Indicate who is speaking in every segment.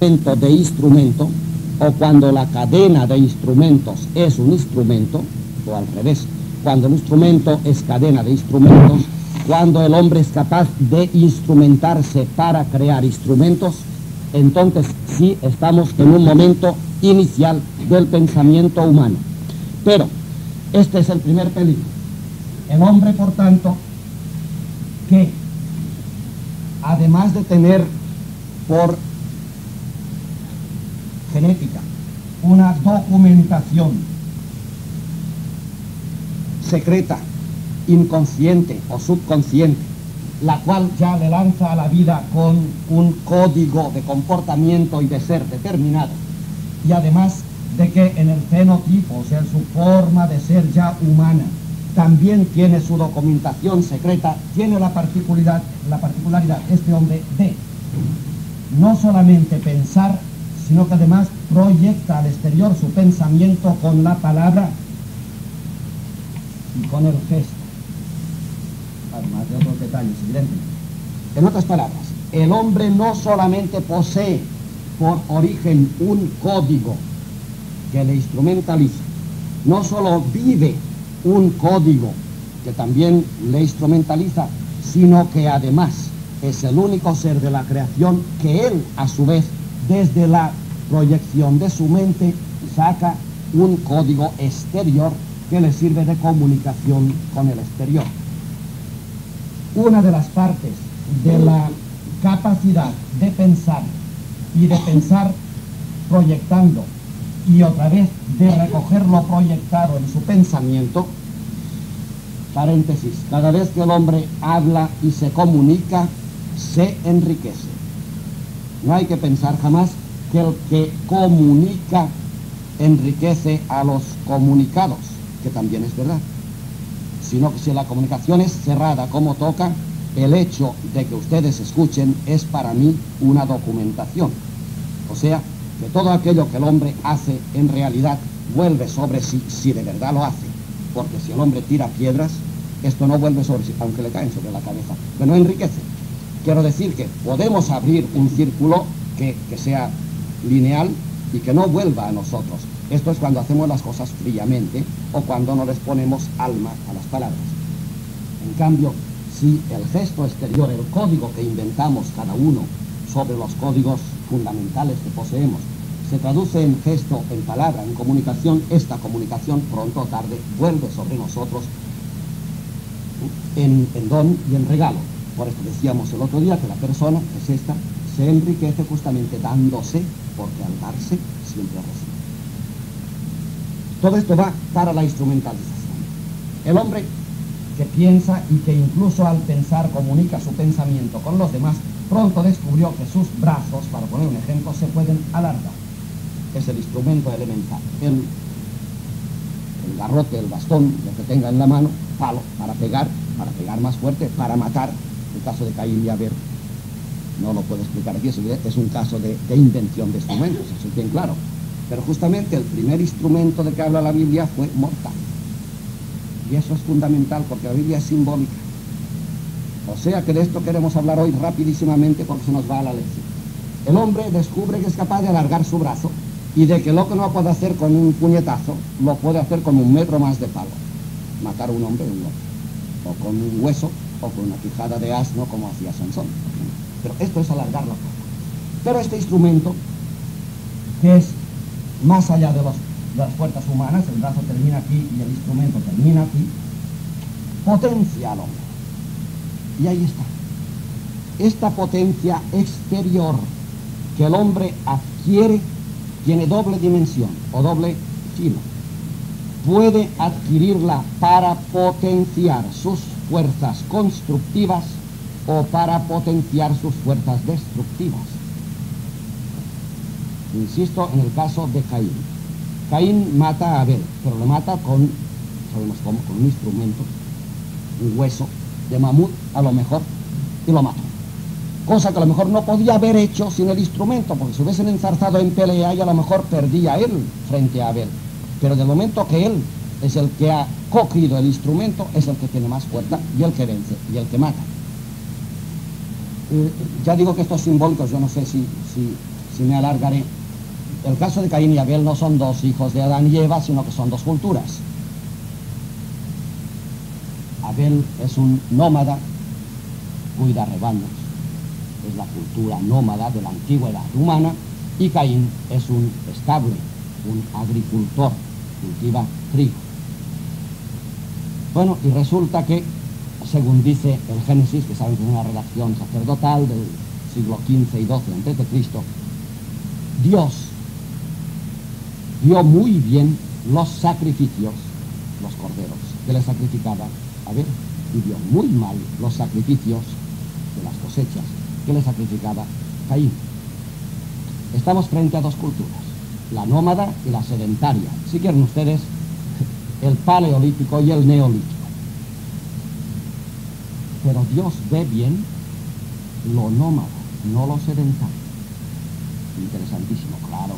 Speaker 1: de instrumento o cuando la cadena de instrumentos es un instrumento, o al revés, cuando el instrumento es cadena de instrumentos, cuando el hombre es capaz de instrumentarse para crear instrumentos, entonces sí estamos en un momento inicial del pensamiento humano. Pero este es el primer peligro. El hombre, por tanto, que además de tener por genética una documentación secreta, inconsciente o subconsciente, la cual ya le lanza a la vida con un código de comportamiento y de ser determinado, y además de que en el fenotipo, o sea, en su forma de ser ya humana, también tiene su documentación secreta, tiene la particularidad, la particularidad este hombre de no solamente pensar, sino que además proyecta al exterior su pensamiento con la palabra y con el gesto. Además de otros detalles, evidentemente. En otras palabras, el hombre no solamente posee por origen un código que le instrumentaliza, no solo vive un código que también le instrumentaliza, sino que además es el único ser de la creación que él, a su vez, desde la proyección de su mente, saca un código exterior que le sirve de comunicación con el exterior. Una de las partes de la capacidad de pensar y de pensar proyectando y otra vez de recoger lo proyectado en su pensamiento, paréntesis, cada vez que el hombre habla y se comunica, se enriquece. No hay que pensar jamás el que comunica enriquece a los comunicados, que también es verdad, sino que si la comunicación es cerrada como toca, el hecho de que ustedes escuchen es para mí una documentación. O sea, que todo aquello que el hombre hace en realidad vuelve sobre sí si de verdad lo hace. Porque si el hombre tira piedras, esto no vuelve sobre sí, aunque le caen sobre la cabeza, que no enriquece. Quiero decir que podemos abrir un círculo que, que sea lineal y que no vuelva a nosotros. Esto es cuando hacemos las cosas fríamente o cuando no les ponemos alma a las palabras. En cambio, si el gesto exterior, el código que inventamos cada uno sobre los códigos fundamentales que poseemos, se traduce en gesto, en palabra, en comunicación, esta comunicación pronto o tarde vuelve sobre nosotros en, don y en regalo. Por eso decíamos el otro día que la persona, es esta, se enriquece justamente dándose, porque al darse siempre recibe. Todo esto va para la instrumentalización. El hombre que piensa y que incluso al pensar comunica su pensamiento con los demás, pronto descubrió que sus brazos, para poner un ejemplo, se pueden alargar. Es el instrumento elemental. El, el garrote, el bastón, lo que tenga en la mano, palo, para pegar, para pegar más fuerte, para matar. El caso de Caín y Abel no lo puedo explicar aquí, es un caso de, de invención de instrumentos, eso es bien claro. Pero justamente el primer instrumento de que habla la Biblia fue mortal. Y eso es fundamental porque la Biblia es simbólica. O sea que de esto queremos hablar hoy rapidísimamente porque se nos va a la lección. El hombre descubre que es capaz de alargar su brazo y de que lo que no puede hacer con un puñetazo, lo puede hacer con un metro más de palo. Matar a un hombre o con un hueso o con una quijada de asno como hacía Sansón. Pero esto es alargar la cosa. Pero este instrumento, que es más allá de, los, de las fuerzas humanas, el brazo termina aquí y el instrumento termina aquí, potencia al hombre. Y ahí está. Esta potencia exterior que el hombre adquiere tiene doble dimensión o doble filo. Puede adquirirla para potenciar sus fuerzas constructivas o para potenciar sus fuerzas destructivas. Insisto en el caso de Caín. Caín mata a Abel, pero lo mata con, sabemos cómo, con un instrumento, un hueso de mamut a lo mejor, y lo mató. Cosa que a lo mejor no podía haber hecho sin el instrumento, porque si hubiesen enzarzado en pelea y a lo mejor perdía él frente a Abel. Pero del momento que él es el que ha cogido el instrumento, es el que tiene más fuerza y el que vence y el que mata. Ya digo que estos simbólicos, yo no sé si, si, si me alargaré. El caso de Caín y Abel no son dos hijos de Adán y Eva, sino que son dos culturas. Abel es un nómada, cuida rebaños, es la cultura nómada de la antigua edad humana, y Caín es un estable, un agricultor, cultiva trigo. Bueno, y resulta que, según dice el Génesis, que saben que es una redacción sacerdotal del siglo XV y XII a.C., Dios vio muy bien los sacrificios, los corderos, que le sacrificaba Abel, y vio muy mal los sacrificios de las cosechas que le sacrificaba Caín. Estamos frente a dos culturas, la nómada y la sedentaria. Si quieren ustedes, el paleolítico y el neolítico. Pero Dios ve bien lo nómada, no lo sedentario. Interesantísimo, claro.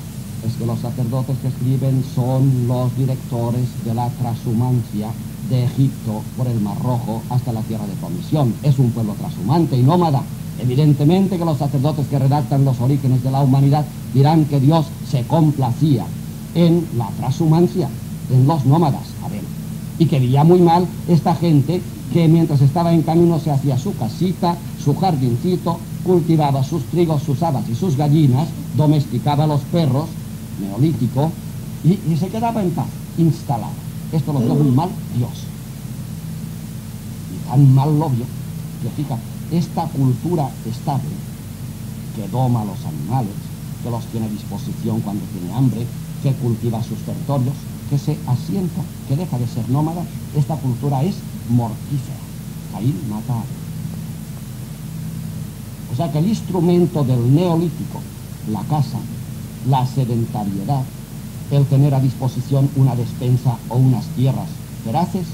Speaker 1: Es que los sacerdotes que escriben son los directores de la transhumancia de Egipto por el Mar Rojo hasta la tierra de promisión. Es un pueblo transhumante y nómada. Evidentemente que los sacerdotes que redactan los orígenes de la humanidad dirán que Dios se complacía en la transhumancia, en los nómadas, a ver, y que veía muy mal esta gente que mientras estaba en camino se hacía su casita, su jardincito, cultivaba sus trigos, sus habas y sus gallinas, domesticaba los perros, neolítico, y, se quedaba en paz, instalado. Esto lo vio muy mal Dios. Y tan mal lo vio que fíjate, esta cultura estable que doma a los animales, que los tiene a disposición cuando tiene hambre, que cultiva sus territorios, que se asienta, que deja de ser nómada, esta cultura es mortífera. Caín mata a O sea que el instrumento del neolítico, la casa, la sedentariedad, el tener a disposición una despensa o unas tierras veraces,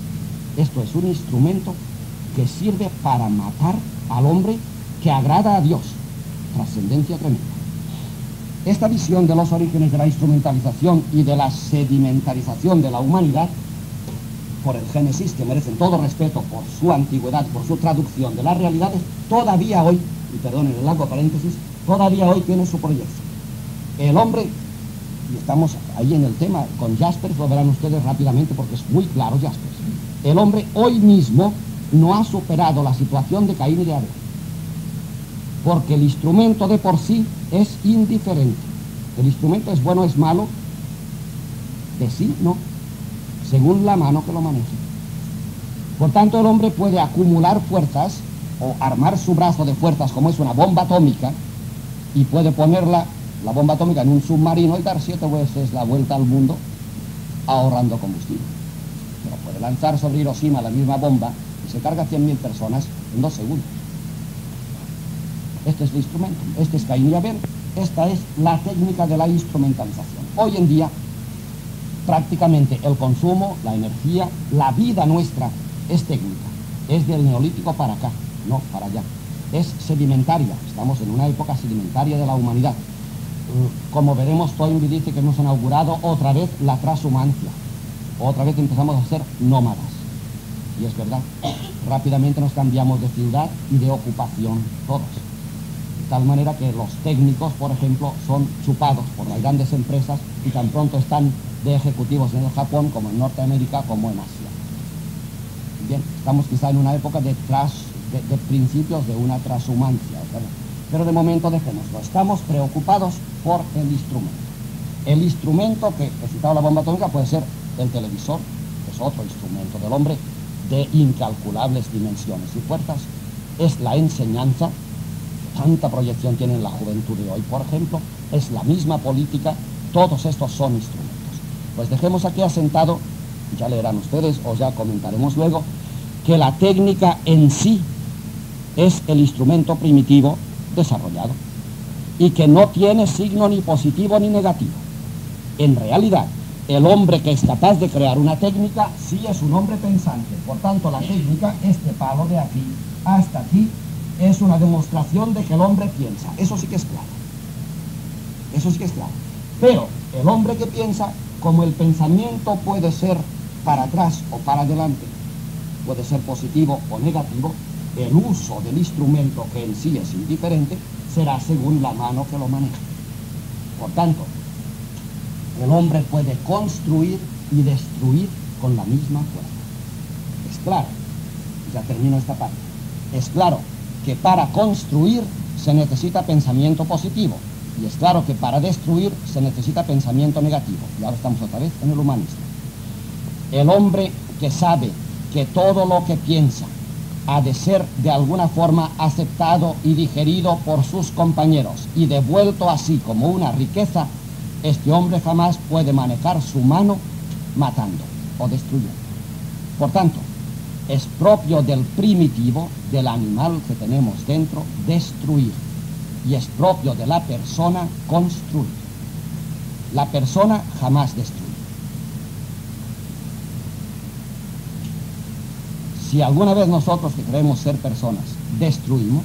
Speaker 1: esto es un instrumento que sirve para matar al hombre que agrada a Dios. Trascendencia tremenda. Esta visión de los orígenes de la instrumentalización y de la sedimentarización de la humanidad, por el Génesis, que merecen todo respeto por su antigüedad, por su traducción de las realidades, todavía hoy, y perdonen el largo paréntesis, todavía hoy tiene su proyección. El hombre y estamos ahí en el tema, con Jaspers lo verán ustedes rápidamente porque es muy claro Jaspers. El hombre hoy mismo no ha superado la situación de Caín y de Abel, porque el instrumento de por sí es indiferente. El instrumento es bueno o es malo, de sí no, según la mano que lo maneje. Por tanto, el hombre puede acumular fuerzas o armar su brazo de fuerzas como es una bomba atómica y puede ponerla la bomba atómica en un submarino y dar siete veces la vuelta al mundo ahorrando combustible. Pero puede lanzar sobre Hiroshima la misma bomba y se carga 100.000 personas en dos segundos. Este es el instrumento, este es Caín y Abel, esta es la técnica de la instrumentalización. Hoy en día, prácticamente el consumo, la energía, la vida nuestra es técnica, es del neolítico para acá, no para allá. Es sedimentaria, estamos en una época sedimentaria de la humanidad como veremos, Toynbee dice que hemos inaugurado otra vez la transhumancia. Otra vez empezamos a ser nómadas. Y es verdad, rápidamente nos cambiamos de ciudad y de ocupación todos. De tal manera que los técnicos, por ejemplo, son chupados por las grandes empresas y tan pronto están de ejecutivos en el Japón como en Norteamérica como en Asia. Bien, estamos quizá en una época de, tras, de, principios de una transhumancia. Pero de momento dejémoslo. Estamos preocupados por el instrumento. El instrumento que he citado la bomba atómica puede ser el televisor, que es otro instrumento del hombre de incalculables dimensiones y fuerzas. Es la enseñanza, tanta proyección tiene en la juventud de hoy, por ejemplo. Es la misma política, todos estos son instrumentos. Pues dejemos aquí asentado, ya leerán ustedes o ya comentaremos luego, que la técnica en sí es el instrumento primitivo desarrollado y que no tiene signo ni positivo ni negativo. En realidad, el hombre que es capaz de crear una técnica sí es un hombre pensante. Por tanto, la técnica, este palo de aquí hasta aquí, es una demostración de que el hombre piensa. Eso sí que es claro. Eso sí que es claro. Pero el hombre que piensa, como el pensamiento puede ser para atrás o para adelante, puede ser positivo o negativo, el uso del instrumento que en sí es indiferente será según la mano que lo maneje. Por tanto, el hombre puede construir y destruir con la misma fuerza. Es claro, ya termino esta parte, es claro que para construir se necesita pensamiento positivo y es claro que para destruir se necesita pensamiento negativo. Y ahora estamos otra vez en el humanismo. El hombre que sabe que todo lo que piensa ha de ser de alguna forma aceptado y digerido por sus compañeros y devuelto así como una riqueza, este hombre jamás puede manejar su mano matando o destruyendo. Por tanto, es propio del primitivo, del animal que tenemos dentro, destruir. Y es propio de la persona construir. La persona jamás destruye. Si alguna vez nosotros que creemos ser personas destruimos,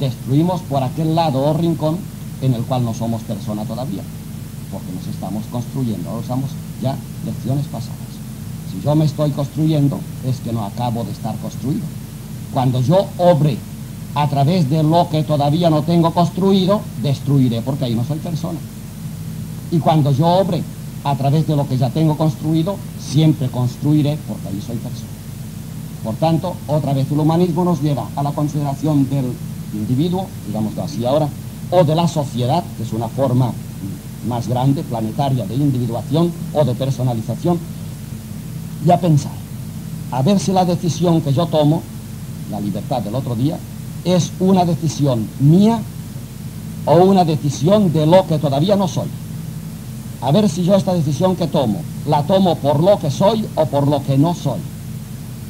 Speaker 1: destruimos por aquel lado o rincón en el cual no somos persona todavía, porque nos estamos construyendo. Ahora usamos ya lecciones pasadas. Si yo me estoy construyendo, es que no acabo de estar construido. Cuando yo obre a través de lo que todavía no tengo construido, destruiré porque ahí no soy persona. Y cuando yo obre a través de lo que ya tengo construido, siempre construiré porque ahí soy persona. Por tanto, otra vez el humanismo nos lleva a la consideración del individuo, digámoslo así ahora, o de la sociedad, que es una forma más grande, planetaria, de individuación o de personalización, y a pensar, a ver si la decisión que yo tomo, la libertad del otro día, es una decisión mía o una decisión de lo que todavía no soy. A ver si yo esta decisión que tomo, la tomo por lo que soy o por lo que no soy.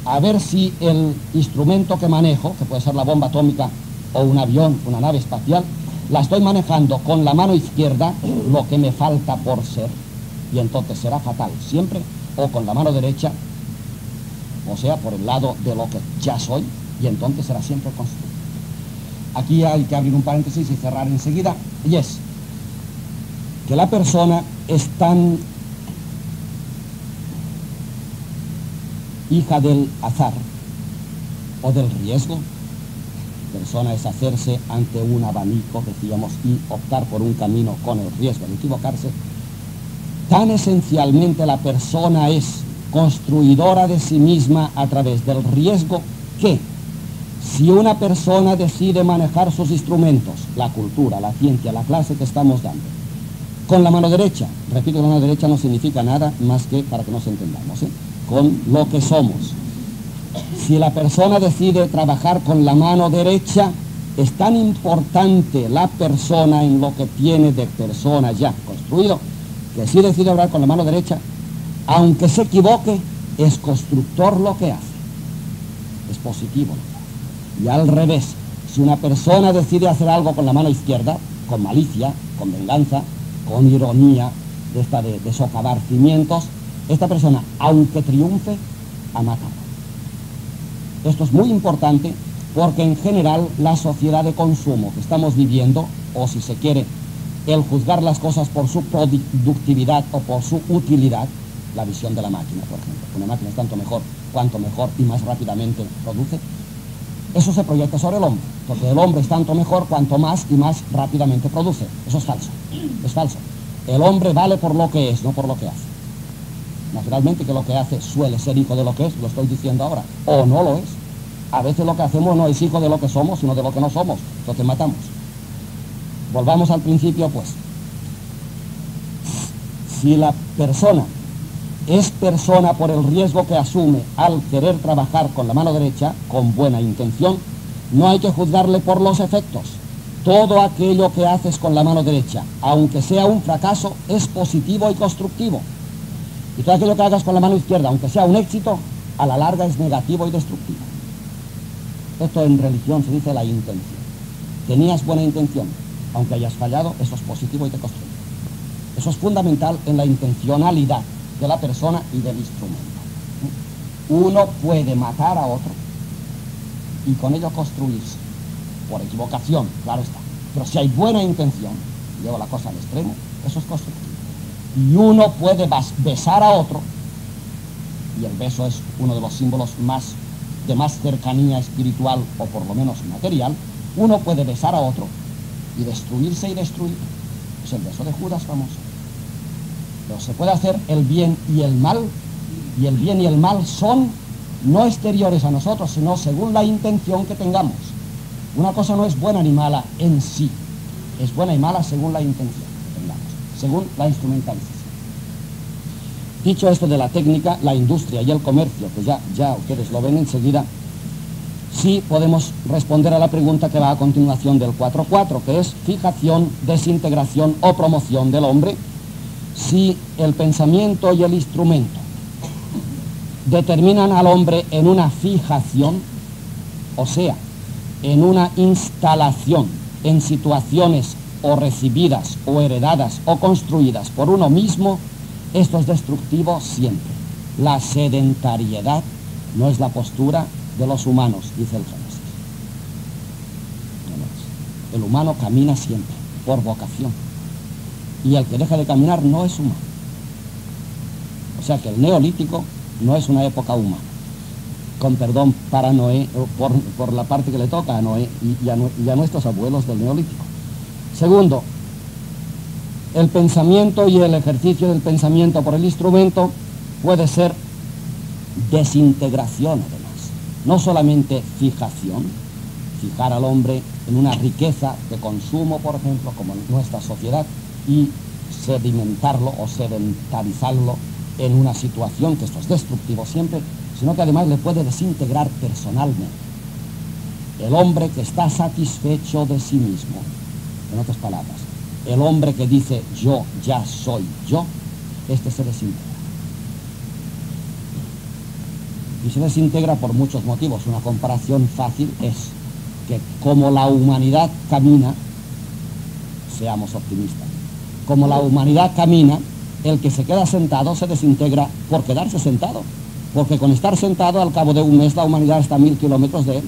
Speaker 1: A ver si el instrumento que manejo, que puede ser la bomba atómica o un avión, una nave espacial, la estoy manejando con la mano izquierda, lo que me falta por ser, y entonces será fatal siempre, o con la mano derecha, o sea, por el lado de lo que ya soy, y entonces será siempre construido. Aquí hay que abrir un paréntesis y cerrar enseguida, y es que la persona es tan hija del azar o del riesgo. Persona es hacerse ante un abanico, decíamos, y optar por un camino con el riesgo de equivocarse, tan esencialmente la persona es construidora de sí misma a través del riesgo que si una persona decide manejar sus instrumentos, la cultura, la ciencia, la clase que estamos dando, con la mano derecha, repito, la mano derecha no significa nada más que para que nos entendamos, ¿eh? con lo que somos, si la persona decide trabajar con la mano derecha, es tan importante la persona en lo que tiene de persona ya construido, que si decide hablar con la mano derecha, aunque se equivoque, es constructor lo que hace. Es positivo. Y al revés, si una persona decide hacer algo con la mano izquierda, con malicia, con venganza, con ironía, de esta de, socavar cimientos, esta persona, aunque triunfe, ha matado. Esto es muy importante porque en general la sociedad de consumo que estamos viviendo, o si se quiere, el juzgar las cosas por su productividad o por su utilidad, la visión de la máquina, por ejemplo. Una máquina es tanto mejor cuanto mejor y más rápidamente produce. Eso se proyecta sobre el hombre, porque el hombre es tanto mejor cuanto más y más rápidamente produce. Eso es falso, es falso. El hombre vale por lo que es, no por lo que hace. Naturalmente que lo que hace suele ser hijo de lo que es, lo estoy diciendo ahora, o no lo es. A veces lo que hacemos no es hijo de lo que somos, sino de lo que no somos, entonces matamos. Volvamos al principio, pues. Si la persona es persona por el riesgo que asume al querer trabajar con la mano derecha, con buena intención, no hay que juzgarle por los efectos. Todo aquello que haces con la mano derecha, aunque sea un fracaso, es positivo y constructivo. Y todo aquello que hagas con la mano izquierda, aunque sea un éxito, a la larga es negativo y destructivo. Esto en religión se dice la intención. Tenías buena intención, aunque hayas fallado, eso es positivo y te construye. Eso es fundamental en la intencionalidad de la persona y del instrumento. Uno puede matar a otro y con ello construirse, por equivocación, claro está. Pero si hay buena intención, llevo la cosa al extremo, eso es constructivo y uno puede besar a otro, y el beso es uno de los símbolos más de más cercanía espiritual o por lo menos material, uno puede besar a otro y destruirse y destruir. Es el beso de Judas famoso. Pero se puede hacer el bien y el mal, y el bien y el mal son no exteriores a nosotros, sino según la intención que tengamos. Una cosa no es buena ni mala en sí, es buena y mala según la intención que tengamos, según la instrumentalización. Dicho esto de la técnica, la industria y el comercio, que ya, ya ustedes lo ven enseguida, sí podemos responder a la pregunta que va a continuación del 4.4, que es fijación, desintegración o promoción del hombre, si el pensamiento y el instrumento determinan al hombre en una fijación, o sea, en una instalación en situaciones o recibidas o heredadas o construidas por uno mismo, esto es destructivo siempre. La sedentariedad no es la postura de los humanos, dice el Génesis. El humano camina siempre, por vocación. Y el que deja de caminar no es humano. O sea que el neolítico no es una época humana. Con perdón para Noé, por, la parte que le toca a Noé y a nuestros abuelos del neolítico. Segundo, el pensamiento y el ejercicio del pensamiento por el instrumento puede ser desintegración además, no solamente fijación, fijar al hombre en una riqueza de consumo, por ejemplo, como en nuestra sociedad, y sedimentarlo o sedentarizarlo en una situación que esto es destructivo siempre, sino que además le puede desintegrar personalmente. El hombre que está satisfecho de sí mismo, en otras palabras, el hombre que dice yo ya soy yo, este se desintegra. Y se desintegra por muchos motivos. Una comparación fácil es que como la humanidad camina, seamos optimistas, como la humanidad camina, el que se queda sentado se desintegra por quedarse sentado. Porque con estar sentado al cabo de un mes la humanidad está a mil kilómetros de él.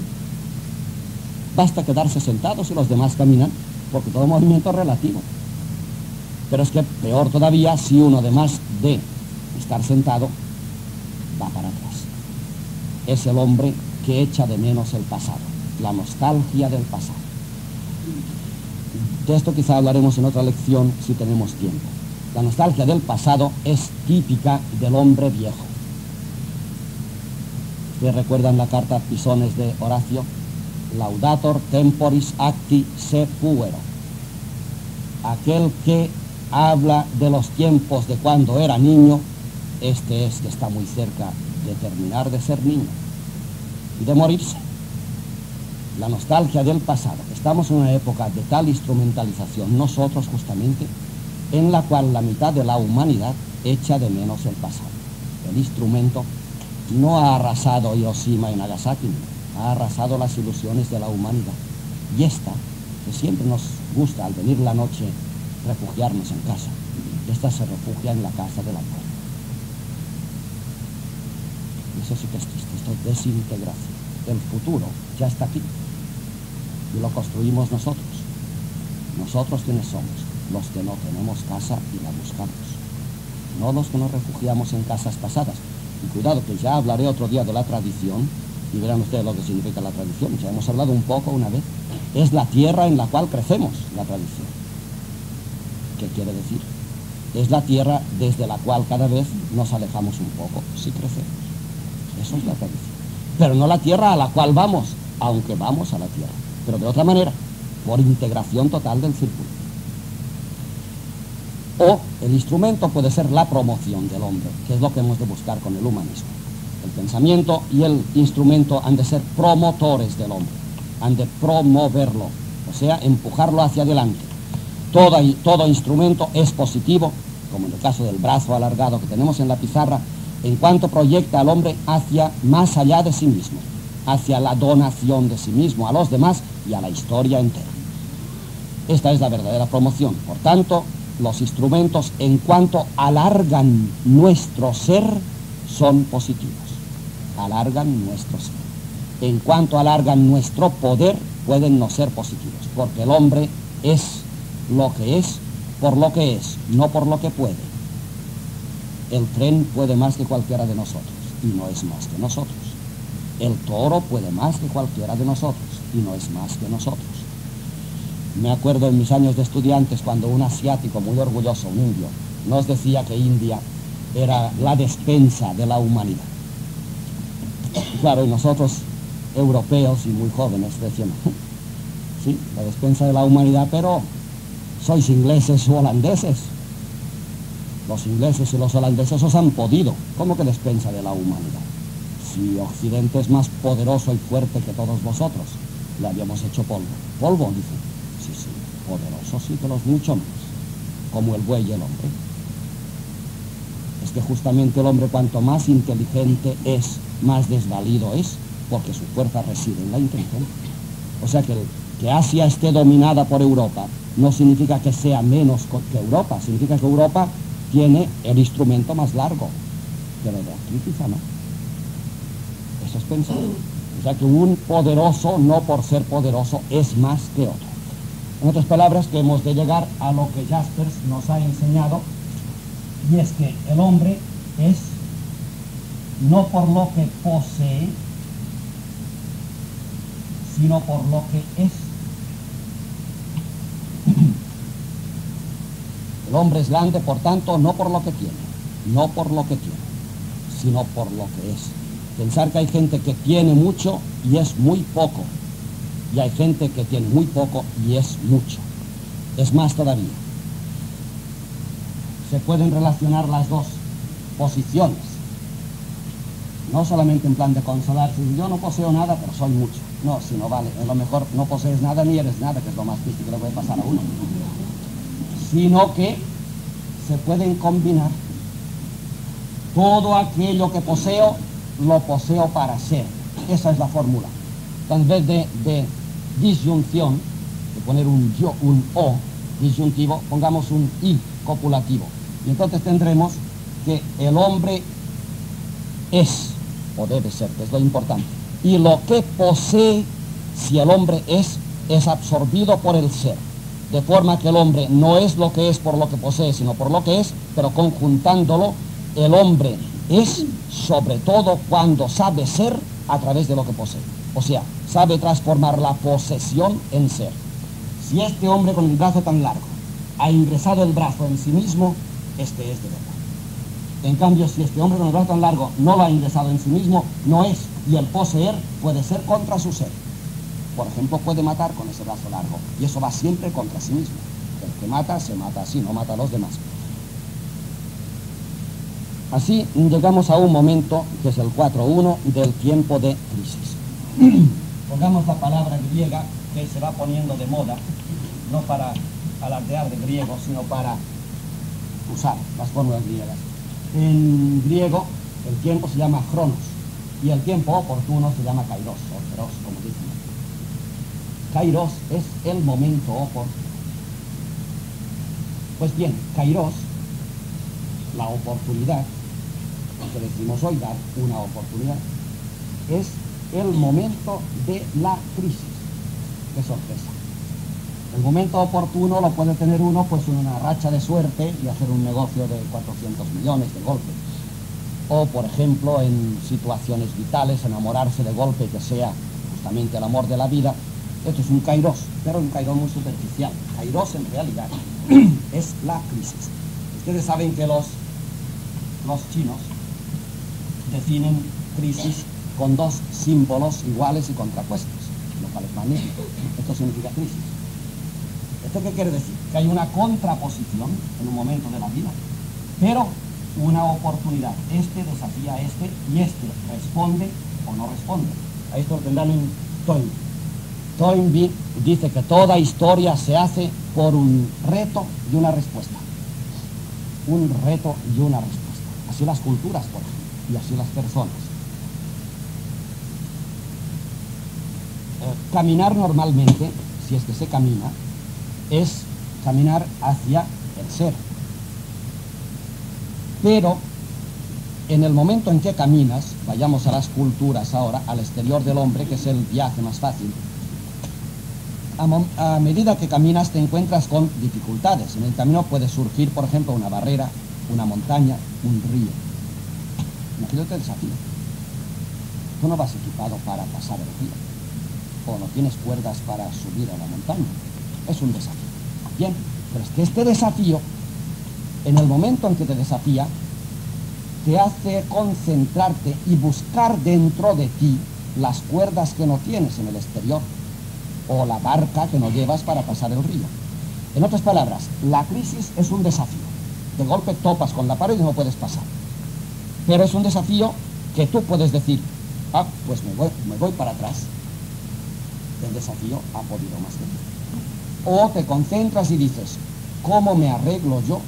Speaker 1: Basta quedarse sentado si los demás caminan, porque todo movimiento es relativo. Pero es que peor todavía si uno además de estar sentado va para atrás. Es el hombre que echa de menos el pasado, la nostalgia del pasado. De esto quizá hablaremos en otra lección si tenemos tiempo. La nostalgia del pasado es típica del hombre viejo. ¿Ustedes recuerdan la carta Pisones de Horacio? Laudator temporis acti se puero. Aquel que habla de los tiempos de cuando era niño, este es que está muy cerca de terminar de ser niño y de morirse. La nostalgia del pasado. Estamos en una época de tal instrumentalización, nosotros justamente, en la cual la mitad de la humanidad echa de menos el pasado. El instrumento no ha arrasado Hiroshima y Nagasaki, ha arrasado las ilusiones de la humanidad. Y esta, que siempre nos gusta al venir la noche refugiarnos en casa, esta se refugia en la casa de la muerte. Eso sí que es triste, esto es desintegración. El futuro ya está aquí lo construimos nosotros. Nosotros quienes somos los que no tenemos casa y la buscamos, no los que nos refugiamos en casas pasadas. Y cuidado, que ya hablaré otro día de la tradición, y verán ustedes lo que significa la tradición, ya hemos hablado un poco una vez, es la tierra en la cual crecemos, la tradición. ¿Qué quiere decir? Es la tierra desde la cual cada vez nos alejamos un poco, si crecemos. Eso es la tradición. Pero no la tierra a la cual vamos, aunque vamos a la tierra, pero de otra manera, por integración total del círculo o el instrumento puede ser la promoción del hombre, que es lo que hemos de buscar con el humanismo. El pensamiento y el instrumento han de ser promotores del hombre, han de promoverlo, o sea, empujarlo hacia adelante. Todo, todo instrumento es positivo, como en el caso del brazo alargado que tenemos en la pizarra, en cuanto proyecta al hombre hacia más allá de sí mismo, hacia la donación de sí mismo a los demás y a la historia entera. Esta es la verdadera promoción. Por tanto, los instrumentos en cuanto alargan nuestro ser son positivos. Alargan nuestro ser. En cuanto alargan nuestro poder pueden no ser positivos, porque el hombre es lo que es por lo que es, no por lo que puede. El tren puede más que cualquiera de nosotros y no es más que nosotros. El toro puede más que cualquiera de nosotros y no es más que nosotros. Me acuerdo en mis años de estudiantes cuando un asiático muy orgulloso, un indio, nos decía que India era la despensa de la humanidad. claro, y nosotros, europeos y muy jóvenes, decíamos, sí, la despensa de la humanidad, pero sois ingleses o holandeses. Los ingleses y los holandeses os han podido. ¿Cómo que despensa de la humanidad? Si Occidente es más poderoso y fuerte que todos vosotros, le habíamos hecho polvo. Polvo, dice. Sí, sí, poderoso sí, que los mucho más. Como el buey y el hombre. Es que justamente el hombre cuanto más inteligente es, más desvalido es, porque su fuerza reside en la inteligencia. O sea que, que Asia esté dominada por Europa no significa que sea menos que Europa, significa que Europa tiene el instrumento más largo, pero de aquí quizá no. Eso es pensar. O sea que un poderoso, no por ser poderoso, es más que otro. En otras palabras, que hemos de llegar a lo que Jaspers nos ha enseñado, y es que el hombre es no por lo que posee, sino por lo que es. El hombre es grande, por tanto, no por lo que tiene, no por lo que tiene, sino por lo que es. Pensar que hay gente que tiene mucho y es muy poco, y hay gente que tiene muy poco y es mucho. Es más todavía. Se pueden relacionar las dos posiciones. No solamente en plan de consolarse, yo no poseo nada, pero soy mucho. No, si no vale, a lo mejor no posees nada ni eres nada, que es lo más triste que le puede pasar a uno sino que se pueden combinar. Todo aquello que poseo, lo poseo para ser. Esa es la fórmula. en vez de, de, disyunción, de poner un yo, un o disyuntivo, pongamos un i copulativo. Y entonces tendremos que el hombre es, o debe ser, que es lo importante. Y lo que posee, si el hombre es, es absorbido por el ser de forma que el hombre no es lo que es por lo que posee, sino por lo que es, pero conjuntándolo, el hombre es sobre todo cuando sabe ser a través de lo que posee. O sea, sabe transformar la posesión en ser. Si este hombre con el brazo tan largo ha ingresado el brazo en sí mismo, este es de verdad. En cambio, si este hombre con el brazo tan largo no lo ha ingresado en sí mismo, no es. Y el poseer puede ser contra su ser por ejemplo, puede matar con ese brazo largo. Y eso va siempre contra sí mismo. El que mata, se mata así, no mata a los demás. Así llegamos a un momento, que es el 4.1, del tiempo de crisis. Pongamos la palabra griega que se va poniendo de moda, no para alardear de griego, sino para usar las fórmulas griegas. En griego el tiempo se llama chronos y el tiempo oportuno se llama kairos o feroz, como dicen. Kairos es el momento oportuno. Pues bien, Kairos, la oportunidad, que decimos hoy dar una oportunidad, es el momento de la crisis. Qué sorpresa. El momento oportuno lo puede tener uno pues en una racha de suerte y hacer un negocio de 400 millones de golpe. O, por ejemplo, en situaciones vitales, enamorarse de golpe que sea justamente el amor de la vida esto es un kairos, pero un kairos muy superficial. Kairos en realidad es la crisis. Ustedes saben que los, los chinos definen crisis con dos símbolos iguales y contrapuestos, lo cual es magnífico. Esto significa crisis. ¿Esto qué quiere decir? Que hay una contraposición en un momento de la vida, pero una oportunidad. Este desafía este y este responde o no responde. A esto lo tendrán en Toyn. Toynbee dice que toda historia se hace por un reto y una respuesta. Un reto y una respuesta. Así las culturas, por ejemplo, y así las personas. Eh, caminar normalmente, si es que se camina, es caminar hacia el ser. Pero en el momento en que caminas, vayamos a las culturas ahora, al exterior del hombre, que es el viaje más fácil, a, medida que caminas te encuentras con dificultades. En el camino puede surgir, por ejemplo, una barrera, una montaña, un río. El desafío. Tú no vas equipado para pasar el río. O no tienes cuerdas para subir a la montaña. es un desafío. Bien, pero es que este desafío, en el momento en que te desafía, te hace concentrarte y buscar dentro de ti las cuerdas que no tienes en el exterior o la barca que no llevas para pasar el río. En otras palabras, la crisis es un desafío. De golpe topas con la pared y no puedes pasar. Pero es un desafío que tú puedes decir, ah, pues me voy, me voy para atrás. El desafío ha podido más que tú. O te concentras y dices, ¿cómo me arreglo yo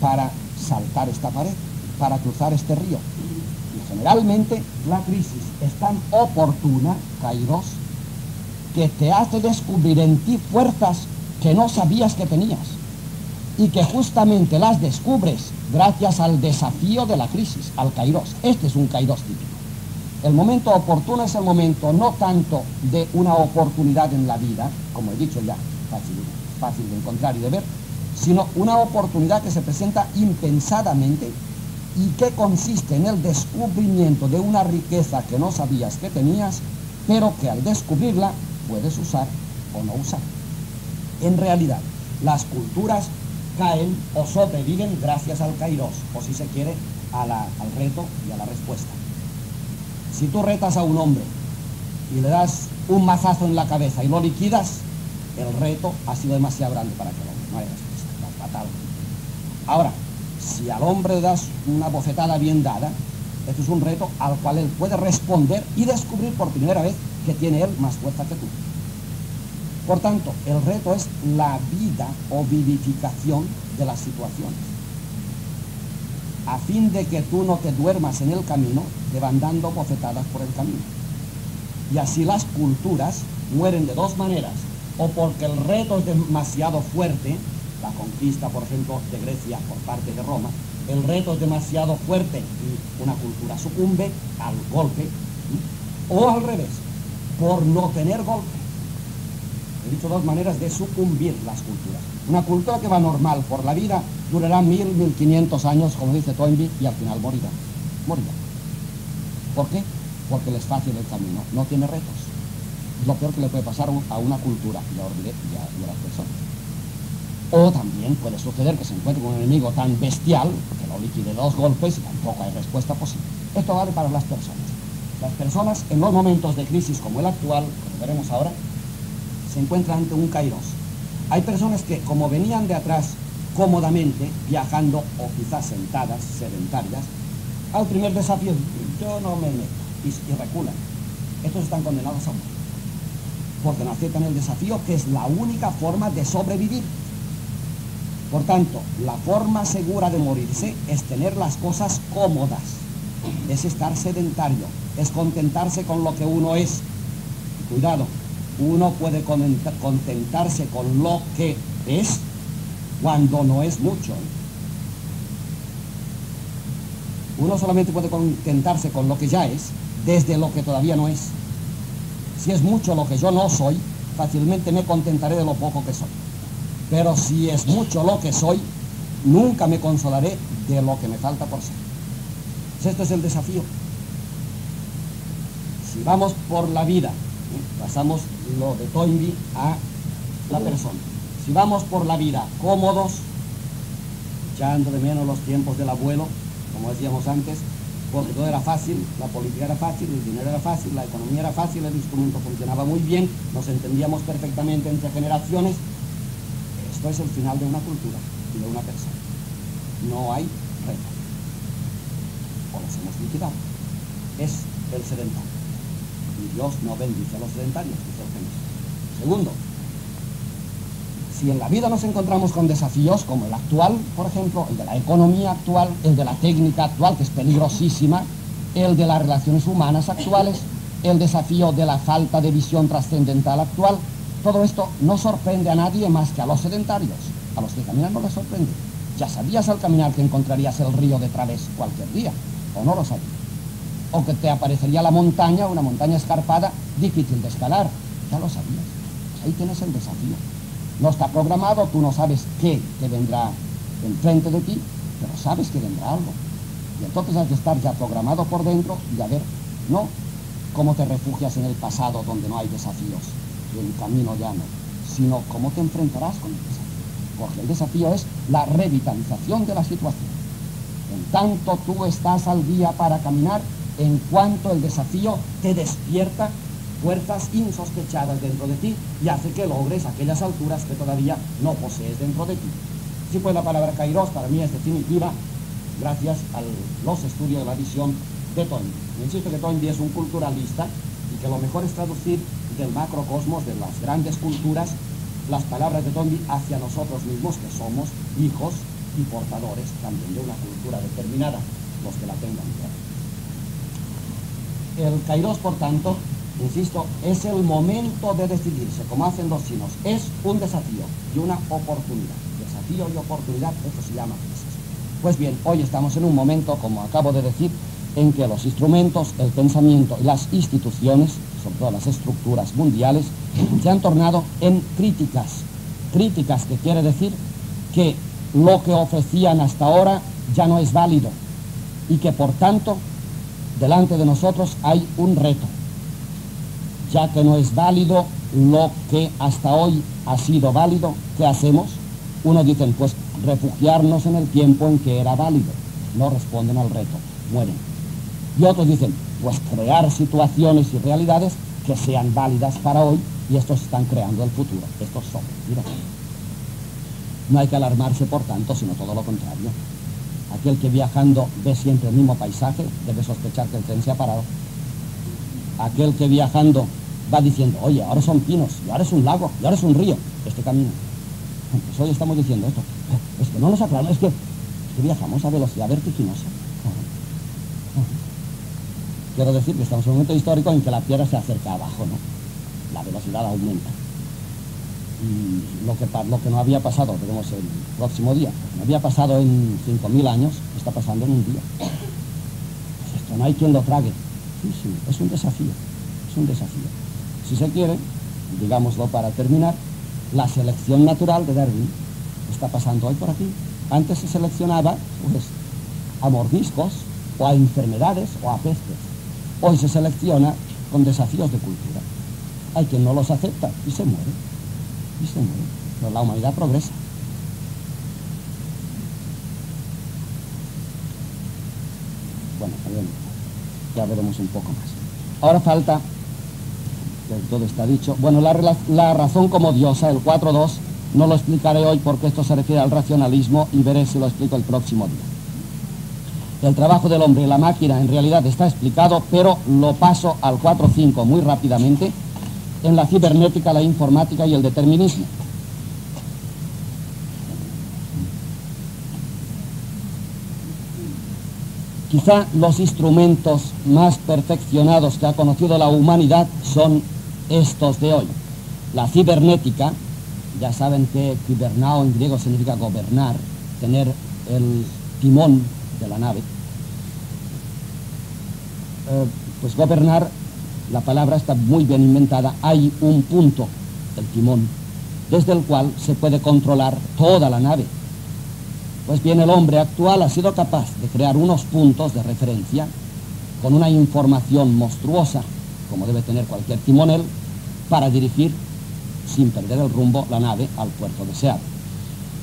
Speaker 1: para saltar esta pared, para cruzar este río? Y generalmente la crisis es tan oportuna, Kairos, que te hace descubrir en ti fuerzas que no sabías que tenías y que justamente las descubres gracias al desafío de la crisis, al kairos. Este es un kairos típico. El momento oportuno es el momento no tanto de una oportunidad en la vida, como he dicho ya, fácil, fácil de encontrar y de ver, sino una oportunidad que se presenta impensadamente y que consiste en el descubrimiento de una riqueza que no sabías que tenías, pero que al descubrirla puedes usar o no usar. En realidad, las culturas caen o sobreviven gracias al kairos, o si se quiere, al reto y a la respuesta. Si tú retas a un hombre y le das un mazazo en la cabeza y lo liquidas, el reto ha sido demasiado grande para que el hombre no haya respuesta, fatal. Ahora, si al hombre le das una bofetada bien dada, esto es un reto al cual él puede responder y descubrir por primera vez que tiene él más fuerza que tú. Por tanto, el reto es la vida o vivificación de las situaciones. A fin de que tú no te duermas en el camino, te van dando bofetadas por el camino. Y así las culturas mueren de dos maneras. O porque el reto es demasiado fuerte, la conquista, por ejemplo, de Grecia por parte de Roma, el reto es demasiado fuerte y una cultura sucumbe al golpe, o al revés, por no tener golpe. He dicho dos maneras de sucumbir las culturas. Una cultura que va normal por la vida durará mil, mil quinientos años, como dice Toynbee, y al final morirá. Morirá. ¿Por qué? Porque les fácil el camino, no tiene retos. Es lo peor que le puede pasar a una cultura y a, las personas. O también puede suceder que se encuentre con un enemigo tan bestial que lo liquide dos golpes y tampoco hay respuesta posible. Esto vale para las personas. Las personas en los momentos de crisis como el actual, como veremos ahora, se encuentran ante un kairos. Hay personas que, como venían de atrás cómodamente, viajando o quizás sentadas, sedentarias, al primer desafío, yo no me meto, y, y reculan. Estos están condenados a morir. Porque no aceptan el desafío, que es la única forma de sobrevivir. Por tanto, la forma segura de morirse es tener las cosas cómodas, es estar sedentario, es contentarse con lo que uno es. Cuidado, uno puede contentarse con lo que es cuando no es mucho. Uno solamente puede contentarse con lo que ya es desde lo que todavía no es. Si es mucho lo que yo no soy, fácilmente me contentaré de lo poco que soy. Pero si es mucho lo que soy, nunca me consolaré de lo que me falta por ser. Este es el desafío. Si vamos por la vida, pasamos lo de Toynbee a la persona. Si vamos por la vida cómodos, echando de menos los tiempos del abuelo, como decíamos antes, porque todo era fácil, la política era fácil, el dinero era fácil, la economía era fácil, el instrumento funcionaba muy bien, nos entendíamos perfectamente entre generaciones. Esto es el final de una cultura y de una persona. No hay reto. O los hemos liquidado. Es el sedentario. Y Dios no bendice a los sedentarios, Segundo, si en la vida nos encontramos con desafíos como el actual, por ejemplo, el de la economía actual, el de la técnica actual, que es peligrosísima, el de las relaciones humanas actuales, el desafío de la falta de visión trascendental actual, todo esto no sorprende a nadie más que a los sedentarios. A los que caminan no les sorprende. Ya sabías al caminar que encontrarías el río de través cualquier día, o no lo sabías o que te aparecería la montaña, una montaña escarpada, difícil de escalar. Ya lo sabías. Ahí tienes el desafío. No está programado, tú no sabes qué te vendrá enfrente de ti, pero sabes que vendrá algo. Y entonces has de estar ya programado por dentro y a ver, no cómo te refugias en el pasado donde no hay desafíos, en el camino llano, sino cómo te enfrentarás con el desafío. Porque el desafío es la revitalización de la situación. En tanto tú estás al día para caminar, en cuanto el desafío te despierta fuerzas insospechadas dentro de ti y hace que logres aquellas alturas que todavía no posees dentro de ti. Sí, pues la palabra kairos para mí es definitiva gracias a los estudios de la visión de Toynbee. Insisto que Toynbee es un culturalista y que lo mejor es traducir del macrocosmos, de las grandes culturas, las palabras de Toynbee hacia nosotros mismos, que somos hijos y portadores también de una cultura determinada, los que la tengan. El Kairos, por tanto, insisto, es el momento de decidirse, como hacen los chinos. Es un desafío y una oportunidad. Desafío y oportunidad, esto se llama crisis. Pues bien, hoy estamos en un momento, como acabo de decir, en que los instrumentos, el pensamiento y las instituciones, sobre todo las estructuras mundiales, se han tornado en críticas. Críticas que quiere decir que lo que ofrecían hasta ahora ya no es válido y que por tanto delante de nosotros hay un reto, ya que no es válido lo que hasta hoy ha sido válido, ¿qué hacemos? Unos dicen, pues refugiarnos en el tiempo en que era válido, no responden al reto, mueren. Y otros dicen, pues crear situaciones y realidades que sean válidas para hoy y estos están creando el futuro, estos son, mira. No hay que alarmarse, por tanto, sino todo lo contrario. Aquel que viajando ve siempre el mismo paisaje debe sospechar que el tren se ha parado. Aquel que viajando va diciendo, oye, ahora son pinos, y ahora es un lago, y ahora es un río, este camino. Pues hoy estamos diciendo esto. Es que no nos aclaramos, es que, es que viajamos a velocidad vertiginosa. Quiero decir que estamos en un momento histórico en que la Tierra se acerca abajo, ¿no? La velocidad aumenta lo que, lo que no había pasado, tenemos el próximo día, no había pasado en 5.000 años, está pasando en un día. Pues esto no hay quien lo trague. Sí, sí, es un desafío, es un desafío. Si se quiere, digámoslo para terminar, la selección natural de Darwin está pasando hoy por aquí. Antes se seleccionaba pues, a mordiscos o a enfermedades o a pestes. Hoy se selecciona con desafíos de cultura. Hay quien no los acepta y se muere pero la humanidad progresa. Bueno, ya veremos un poco más. Ahora falta, todo está dicho, bueno, la, razón como diosa, el 4.2, no lo explicaré hoy porque esto se refiere al racionalismo y veré si lo explico el próximo día. El trabajo del hombre y la máquina en realidad está explicado, pero lo paso al 4.5 muy rápidamente en la cibernética, la informática y el determinismo. Quizá los instrumentos más perfeccionados que ha conocido la humanidad son estos de hoy. La cibernética, ya saben que cibernao en griego significa gobernar, tener el timón de la nave. Eh, pues gobernar la palabra está muy bien inventada, hay un punto, el timón, desde el cual se puede controlar toda la nave. Pues bien, el hombre actual ha sido capaz de crear unos puntos de referencia con una información monstruosa, como debe tener cualquier timonel, para dirigir sin perder el rumbo la nave al puerto deseado.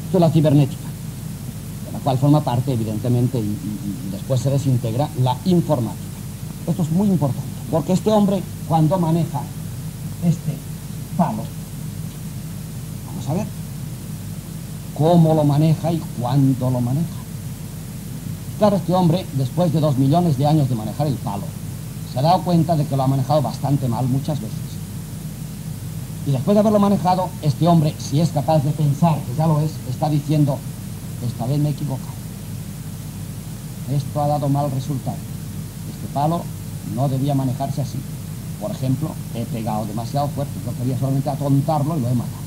Speaker 1: Esto es la cibernética, de la cual forma parte, evidentemente, y, después se desintegra la informática. Esto es muy importante. Porque este hombre, cuando maneja este palo, vamos a ver cómo lo maneja y cuándo lo maneja. Claro, este hombre, después de dos millones de años de manejar el palo, se ha dado cuenta de que lo ha manejado bastante mal muchas veces. Y después de haberlo manejado, este hombre, si es capaz de pensar, que ya lo es, está diciendo, esta vez me he equivocado. Esto ha dado mal resultado. Este palo no debía manejarse así. Por ejemplo, he pegado demasiado fuerte, yo quería solamente atontarlo y lo he matado.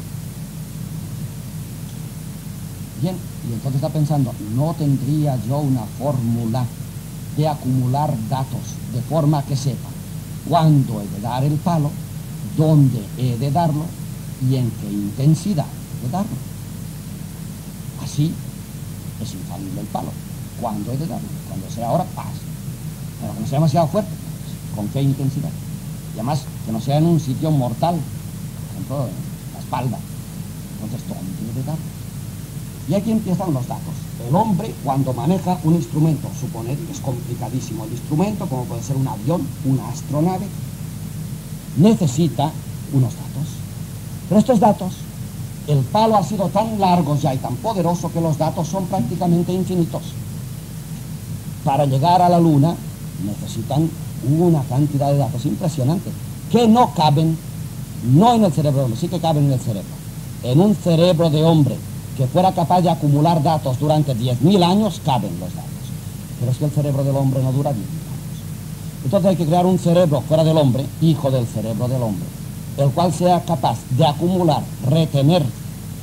Speaker 1: Bien, y entonces está pensando, ¿no tendría yo una fórmula de acumular datos de forma que sepa cuándo he de dar el palo, dónde he de darlo y en qué intensidad he de darlo? Así es infalible el palo. ¿Cuándo he de darlo? Cuando sea ahora, paz. Pero que no sea demasiado fuerte con qué intensidad. Y además que no sea en un sitio mortal, por ejemplo, en la espalda. Entonces todo tiene de datos. Y aquí empiezan los datos. El hombre cuando maneja un instrumento, suponer que es complicadísimo el instrumento, como puede ser un avión, una astronave, necesita unos datos. Pero estos datos, el palo ha sido tan largo ya y tan poderoso que los datos son prácticamente infinitos. Para llegar a la luna necesitan una cantidad de datos impresionante que no caben, no en el cerebro sí que caben en el cerebro. En un cerebro de hombre que fuera capaz de acumular datos durante 10.000 años, caben los datos. Pero es que el cerebro del hombre no dura 10.000 años. Entonces hay que crear un cerebro fuera del hombre, hijo del cerebro del hombre, el cual sea capaz de acumular, retener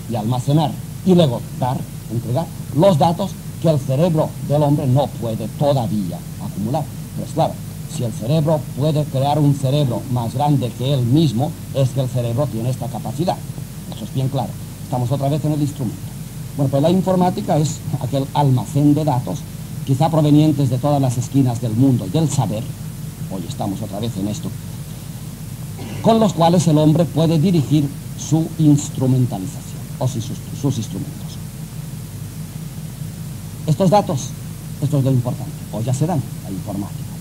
Speaker 1: y almacenar y luego dar, entregar los datos que el cerebro del hombre no puede todavía acumular. Pues claro, si el cerebro puede crear un cerebro más grande que él mismo, es que el cerebro tiene esta capacidad. Eso es bien claro. Estamos otra vez en el instrumento. Bueno, pues la informática es aquel almacén de datos, quizá provenientes de todas las esquinas del mundo y del saber, hoy estamos otra vez en esto, con los cuales el hombre puede dirigir su instrumentalización o sus, sus instrumentos. Estos datos, esto es lo importante, hoy ya se dan la informática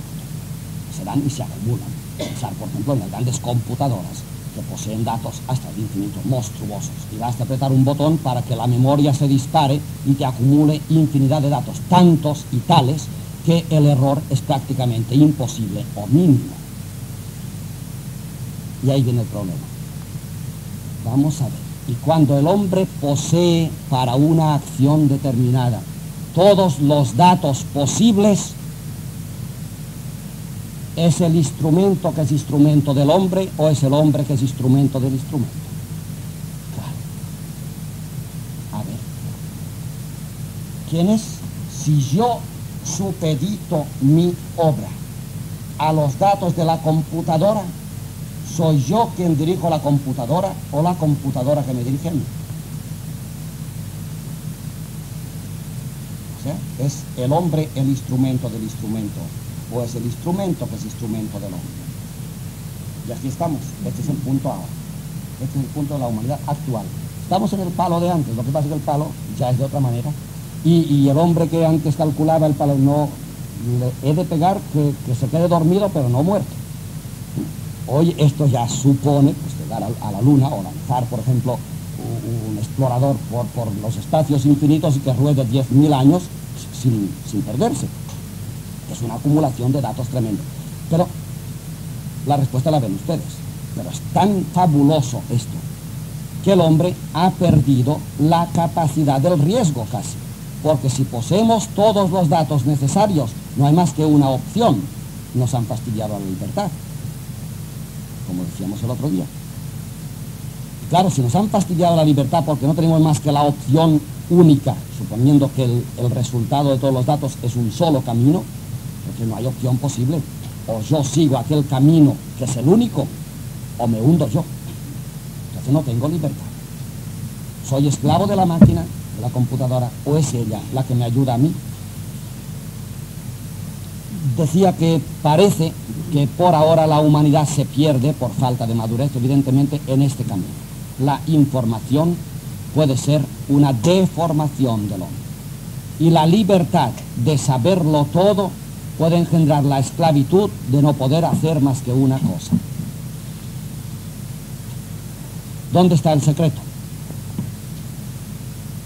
Speaker 1: se dan y se acumulan. Pensar, por ejemplo, en las grandes computadoras poseen datos hasta el infinito, monstruosos. Y basta apretar un botón para que la memoria se dispare y te acumule infinidad de datos, tantos y tales que el error es prácticamente imposible o mínimo. Y ahí viene el problema. Vamos a ver. Y cuando el hombre posee para una acción determinada todos los datos posibles, ¿Es el instrumento que es instrumento del hombre o es el hombre que es instrumento del instrumento? Claro. A ver. ¿Quién es? Si yo supedito mi obra a los datos de la computadora, ¿soy yo quien dirijo la computadora o la computadora que me dirige a mí? O sea, es el hombre el instrumento del instrumento o es el instrumento que es instrumento del hombre. Y aquí estamos, este es el punto ahora, este es el punto de la humanidad actual. Estamos en el palo de antes, lo que pasa es que el palo ya es de otra manera, y, el hombre que antes calculaba el palo no, le he de pegar que, se quede dormido pero no muerto. Hoy esto ya supone pues, llegar a, la luna o lanzar, por ejemplo, un, explorador por, por, los espacios infinitos y que ruede 10.000 años sin, sin perderse. Es una acumulación de datos tremendo. Pero la respuesta la ven ustedes. Pero es tan fabuloso esto que el hombre ha perdido la capacidad del riesgo casi. Porque si poseemos todos los datos necesarios, no hay más que una opción. Nos han fastidiado a la libertad. Como decíamos el otro día. Claro, si nos han fastidiado la libertad porque no tenemos más que la opción única, suponiendo que el, el resultado de todos los datos es un solo camino, porque no hay opción posible. O yo sigo aquel camino que es el único, o me hundo yo. Entonces no tengo libertad. Soy esclavo de la máquina, de la computadora, o es ella la que me ayuda a mí. Decía que parece que por ahora la humanidad se pierde por falta de madurez, evidentemente, en este camino. La información puede ser una deformación del hombre. Y la libertad de saberlo todo puede engendrar la esclavitud de no poder hacer más que una cosa. ¿Dónde está el secreto?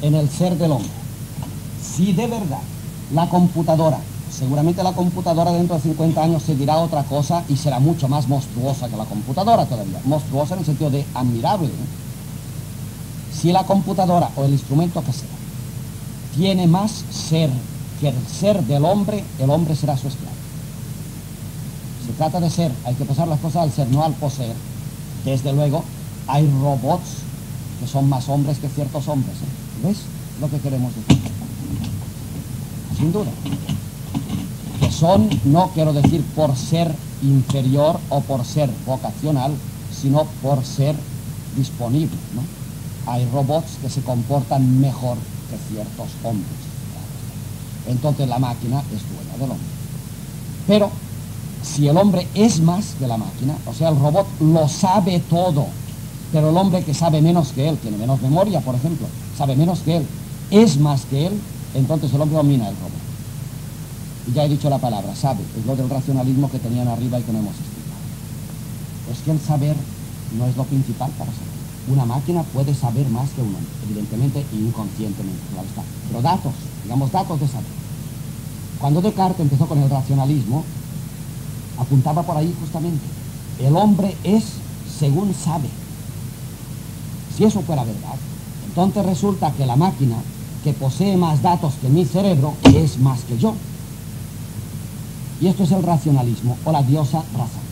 Speaker 1: En el ser del hombre. Si de verdad la computadora, seguramente la computadora dentro de 50 años seguirá otra cosa y será mucho más monstruosa que la computadora todavía. Monstruosa en el sentido de admirable. Si la computadora o el instrumento que sea tiene más ser que el ser del hombre, el hombre será su esclavo. Se trata de ser, hay que pasar las cosas al ser, no al poseer. Desde luego, hay robots que son más hombres que ciertos hombres. ¿eh? ¿Ves lo que queremos decir? Sin duda. Que son, no quiero decir por ser inferior o por ser vocacional, sino por ser disponible. Hay robots que se comportan mejor que ciertos hombres entonces la máquina es dueña del hombre. Pero si el hombre es más que la máquina, o sea, el robot lo sabe todo, Pero el hombre que sabe menos que él, tiene menos memoria, por ejemplo, sabe menos que él, es más que él, entonces el hombre domina el robot. Y ya he dicho la palabra, sabe, es lo del racionalismo que tenían arriba y que no hemos explicado. Es que el saber no es lo principal para saber. Una máquina puede saber más que un hombre, evidentemente inconscientemente, claro está. Pero datos, digamos datos de saber. Cuando Descartes empezó con el racionalismo, apuntaba por ahí justamente, el hombre es según sabe. Si eso fuera verdad, entonces resulta que la máquina que posee más datos que mi cerebro es más que yo. Y esto es el racionalismo o la diosa razón.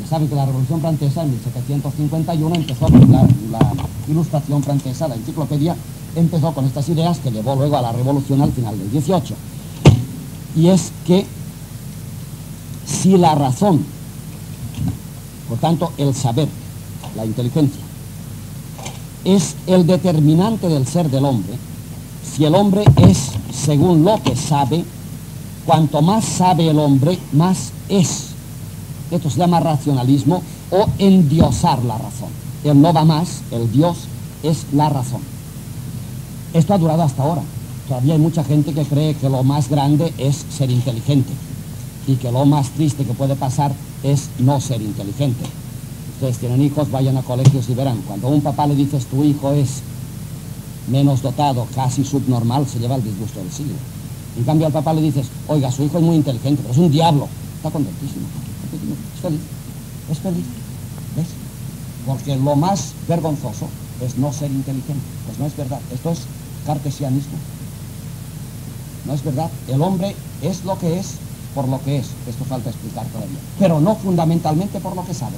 Speaker 1: Ya saben que la Revolución Francesa en 1751 empezó con la, Ilustración Francesa, la enciclopedia, empezó con estas ideas que llevó luego a la Revolución al final del 18. Y es que si la razón, por tanto el saber, la inteligencia, es el determinante del ser del hombre, si el hombre es según lo que sabe, cuanto más sabe el hombre, más es. Esto se llama racionalismo o endiosar la razón. Él no va más, el Dios es la razón. Esto ha durado hasta ahora. Todavía hay mucha gente que cree que lo más grande es ser inteligente y que lo más triste que puede pasar es no ser inteligente. Ustedes tienen hijos, vayan a colegios y verán. Cuando un papá le dices tu hijo es menos dotado, casi subnormal, se lleva el disgusto del siglo. En cambio al papá le dices, oiga, su hijo es muy inteligente, pero es un diablo. Está contentísimo es feliz, es feliz, ¿ves? Porque lo más vergonzoso es no ser inteligente, pues no es verdad, esto es cartesianismo. No es verdad, el hombre es lo que es por lo que es, esto falta explicar todavía, pero no fundamentalmente por lo que sabe.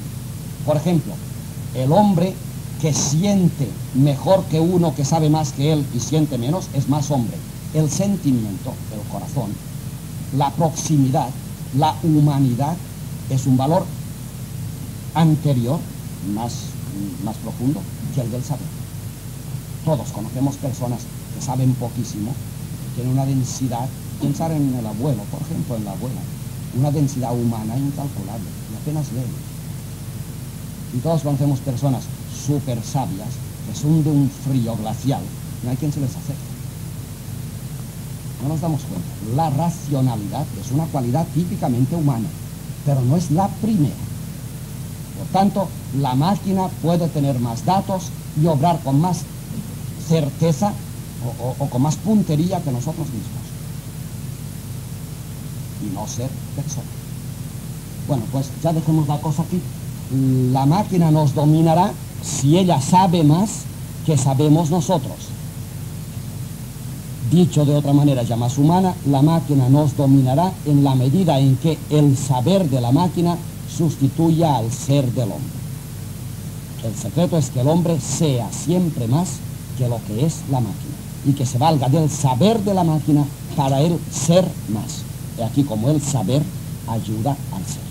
Speaker 1: Por ejemplo, el hombre que siente mejor que uno que sabe más que él y siente menos es más hombre. El sentimiento, el corazón, la proximidad, la humanidad es un valor anterior, más, más profundo, que el del saber. Todos conocemos personas que saben poquísimo, tienen una densidad, pensar en el abuelo, por ejemplo, en la abuela, una densidad humana incalculable, y apenas leen. Y todos conocemos personas súper sabias que son de un frío glacial, no hay quien se les acerque. No nos damos cuenta. La racionalidad es una cualidad típicamente humana pero no es la primera. Por tanto, la máquina puede tener más datos y obrar con más certeza o, con más puntería que nosotros mismos. Y no ser persona. Bueno, pues ya dejemos la cosa aquí. La máquina nos dominará si ella sabe más que sabemos nosotros. Dicho de otra manera ya más humana, la máquina nos dominará en la medida en que el saber de la máquina sustituya al ser del hombre. El secreto es que el hombre sea siempre más que lo que es la máquina y que se valga del saber de la máquina para él ser más. Y aquí como el saber ayuda al ser.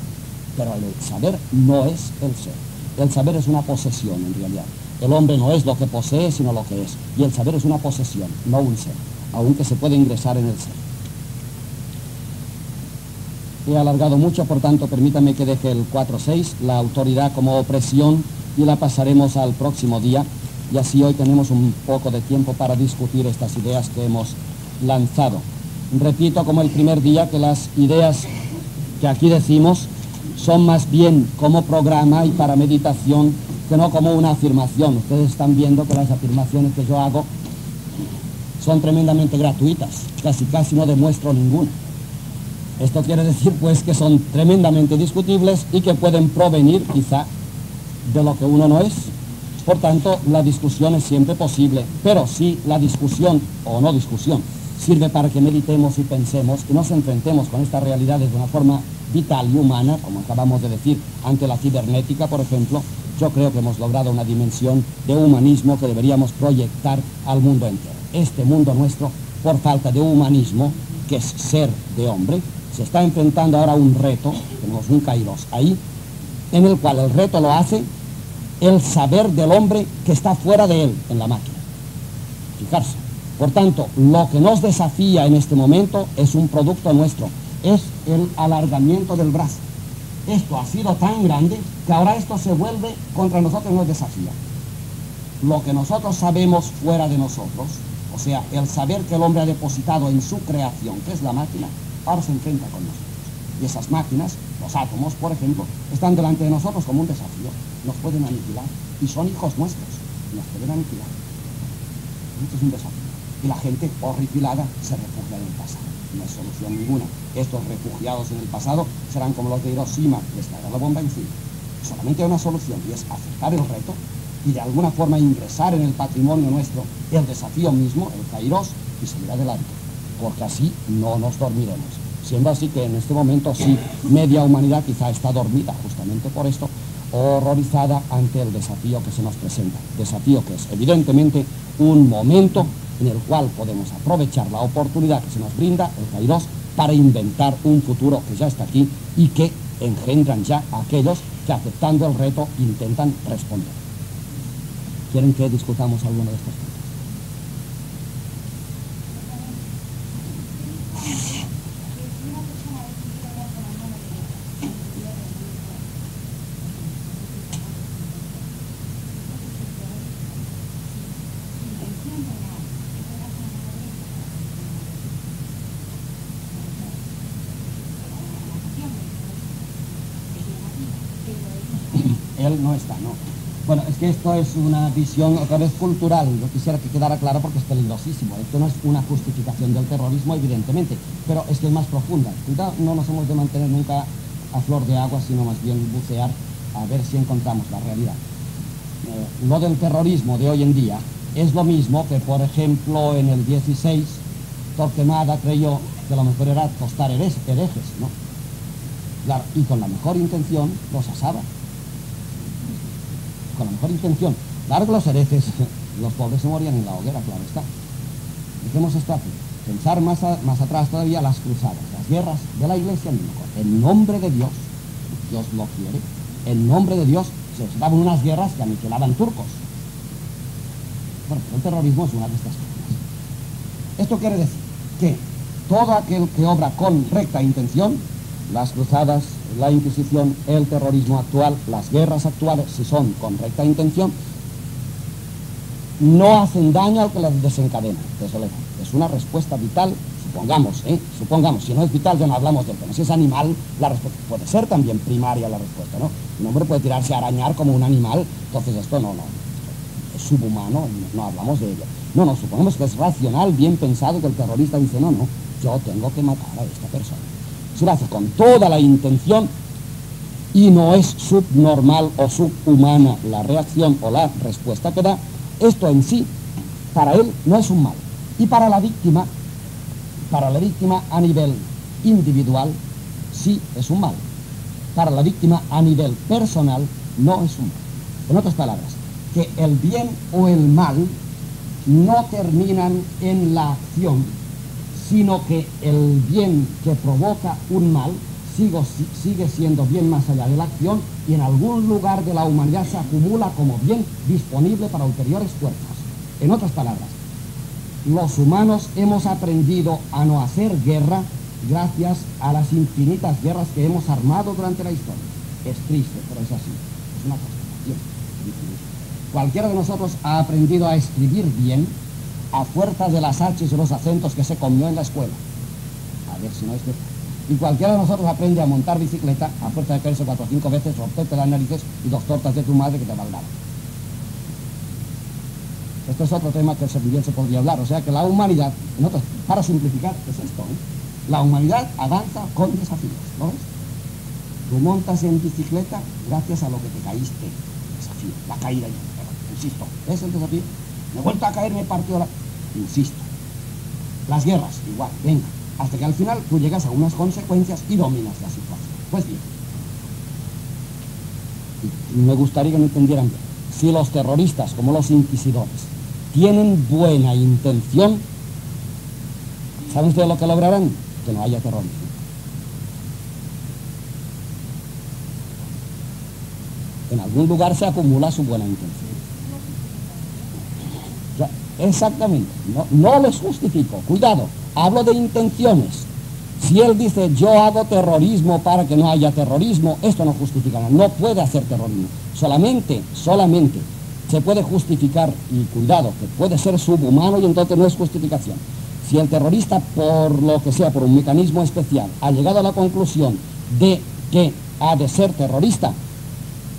Speaker 1: Pero el saber no es el ser. El saber es una posesión en realidad. El hombre no es lo que posee, sino lo que es. Y el saber es una posesión, no un ser aunque se puede ingresar en el ser. He alargado mucho, por tanto, permítame que deje el 4.6, la autoridad como opresión, y la pasaremos al próximo día, y así hoy tenemos un poco de tiempo para discutir estas ideas que hemos lanzado. Repito como el primer día que las ideas que aquí decimos son más bien como programa y para meditación que no como una afirmación. Ustedes están viendo que las afirmaciones que yo hago son tremendamente gratuitas, casi casi no demuestro ninguna. Esto quiere decir pues que son tremendamente discutibles y que pueden provenir quizá de lo que uno no es. Por tanto, la discusión es siempre posible, pero si la discusión o no discusión. Sirve para que meditemos y pensemos y nos enfrentemos con estas realidades de una forma vital y humana, como acabamos de decir, ante la cibernética, por ejemplo, yo creo que hemos logrado una dimensión de humanismo que deberíamos proyectar al mundo entero. Este mundo nuestro, por falta de humanismo, que es ser de hombre, se está enfrentando ahora a un reto, tenemos un kairos ahí, en el cual el reto lo hace el saber del hombre que está fuera de él, en la máquina. Fijarse. Por tanto, lo que nos desafía en este momento es un producto nuestro, es el alargamiento del brazo. Esto ha sido tan grande que ahora esto se vuelve contra nosotros y nos desafía. lo que nosotros sabemos fuera de nosotros, o sea, el saber que el hombre ha depositado en su creación, que es la máquina, ahora se enfrenta con nosotros. Y esas máquinas, los átomos, por ejemplo, están delante de nosotros como un desafío. Nos pueden aniquilar. Y son hijos nuestros. Nos pueden aniquilar. Esto es un desafío. Y la gente horripilada se refugia en el pasado. No hay solución ninguna. Estos refugiados en el pasado serán como los de Hiroshima, les caerá la bomba encima. Solamente hay una solución y es aceptar el reto y de alguna forma ingresar en el patrimonio nuestro el desafío mismo, el Kairos, y salir adelante. Porque así no nos dormiremos. Siendo así que en este momento sí, media humanidad quizá está dormida justamente por esto, horrorizada ante el desafío que se nos presenta. Desafío que es evidentemente un momento en el cual podemos aprovechar la oportunidad que se nos brinda, el Kairos, para inventar un futuro que ya está aquí y que engendran ya aquellos que aceptando el reto intentan responder. ¿Quieren que discutamos alguno de estos puntos? Él no está, no. Bueno, es que es una visión otra vez cultural. Yo quisiera que quedara claro porque es peligrosísimo. Esto no es una justificación del terrorismo, evidentemente, pero es que es más profunda. No nos hemos de mantener nunca a flor de agua, sino más bien bucear a ver si encontramos la realidad. Eh, lo del terrorismo de hoy en día es lo mismo que, por ejemplo, en el 16, Torquemada creyó que lo mejor era tostar herejes, ¿no? Y con la mejor intención los asaba con la mejor intención. Claro que los herejes, los pobres se morían en la hoguera, claro está. Dejemos esto aquí. Pensar más, más atrás todavía las cruzadas, las guerras de la iglesia en nombre de Dios, Dios lo quiere, en nombre de Dios se daban unas guerras que aniquilaban turcos. Bueno, el terrorismo es una de estas cosas. Esto quiere decir que todo aquel que obra con recta intención, las cruzadas, la Inquisición, el terrorismo actual, las guerras actuales, si son con recta intención, no hacen daño al que las desencadena, luego. Es una respuesta vital, supongamos, ¿eh? supongamos, si no es vital ya no hablamos del tema. Si es animal, la respuesta puede ser también primaria la respuesta, ¿no? Un hombre puede tirarse a arañar como un animal, entonces esto no, no, es subhumano, no, no hablamos de ello. No, no, supongamos que es racional, bien pensado, que el terrorista dice, no, no, yo tengo que matar a esta persona se hace con toda la intención y no es subnormal o subhumana la reacción o la respuesta que da, esto en sí, para él, no es un mal. Y para la víctima, para la víctima a nivel individual, sí es un mal. Para la víctima a nivel personal, no es un mal. En otras palabras, que el bien o el mal no terminan en la acción sino que el bien que provoca un mal sigue, siendo bien más allá de la acción y en algún lugar de la humanidad se acumula como bien disponible para ulteriores fuerzas. En otras palabras, los humanos hemos aprendido a no hacer guerra gracias a las infinitas guerras que hemos armado durante la historia. Es triste, pero es así. Es una constatación. Cualquiera de nosotros ha aprendido a escribir bien a fuerza de las H y los acentos que se comió en la escuela. A ver si no es verdad. Y cualquiera de nosotros aprende a montar bicicleta a fuerza de caerse cuatro o cinco veces, romperte las narices y dos tortas de tu madre que te valdaban. Esto es otro tema que bien se podría hablar. O sea que la humanidad, para simplificar, es esto. ¿eh? La humanidad avanza con desafíos. ¿no ves? Tú montas en bicicleta gracias a lo que te caíste. Desafío, la caída. Insisto, ¿es el desafío? Me he vuelto a caer, me partió la... Insisto. Las guerras, igual, venga. Hasta que al final tú llegas a unas consecuencias y dominas la situación. Pues bien. me gustaría que me entendieran bien. Si los terroristas, como los inquisidores, tienen buena intención, ¿saben ustedes lo que lograrán? Que no haya terrorismo. En algún lugar se acumula su buena intención. Exactamente, no, no les justifico, cuidado, hablo de intenciones. Si él dice yo hago terrorismo para que no haya terrorismo, esto no justifica nada, no puede hacer terrorismo. Solamente, solamente se puede justificar, y cuidado, que puede ser subhumano y entonces no es justificación. Si el terrorista, por lo que sea, por un mecanismo especial, ha llegado a la conclusión de que ha de ser terrorista,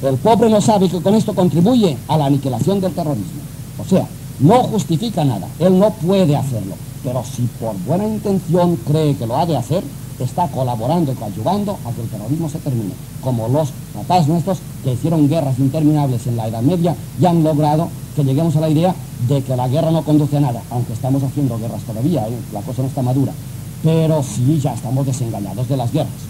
Speaker 1: el pobre no sabe que con esto contribuye a la aniquilación del terrorismo. O sea, no justifica nada, él no puede hacerlo. Pero si por buena intención cree que lo ha de hacer, está colaborando y coadyuvando a que el terrorismo se termine. Como los papás nuestros que hicieron guerras interminables en la Edad Media y han logrado que lleguemos a la idea de que la guerra no conduce a nada, aunque estamos haciendo guerras todavía, ¿eh? la cosa no está madura. Pero sí ya estamos desengañados de las guerras.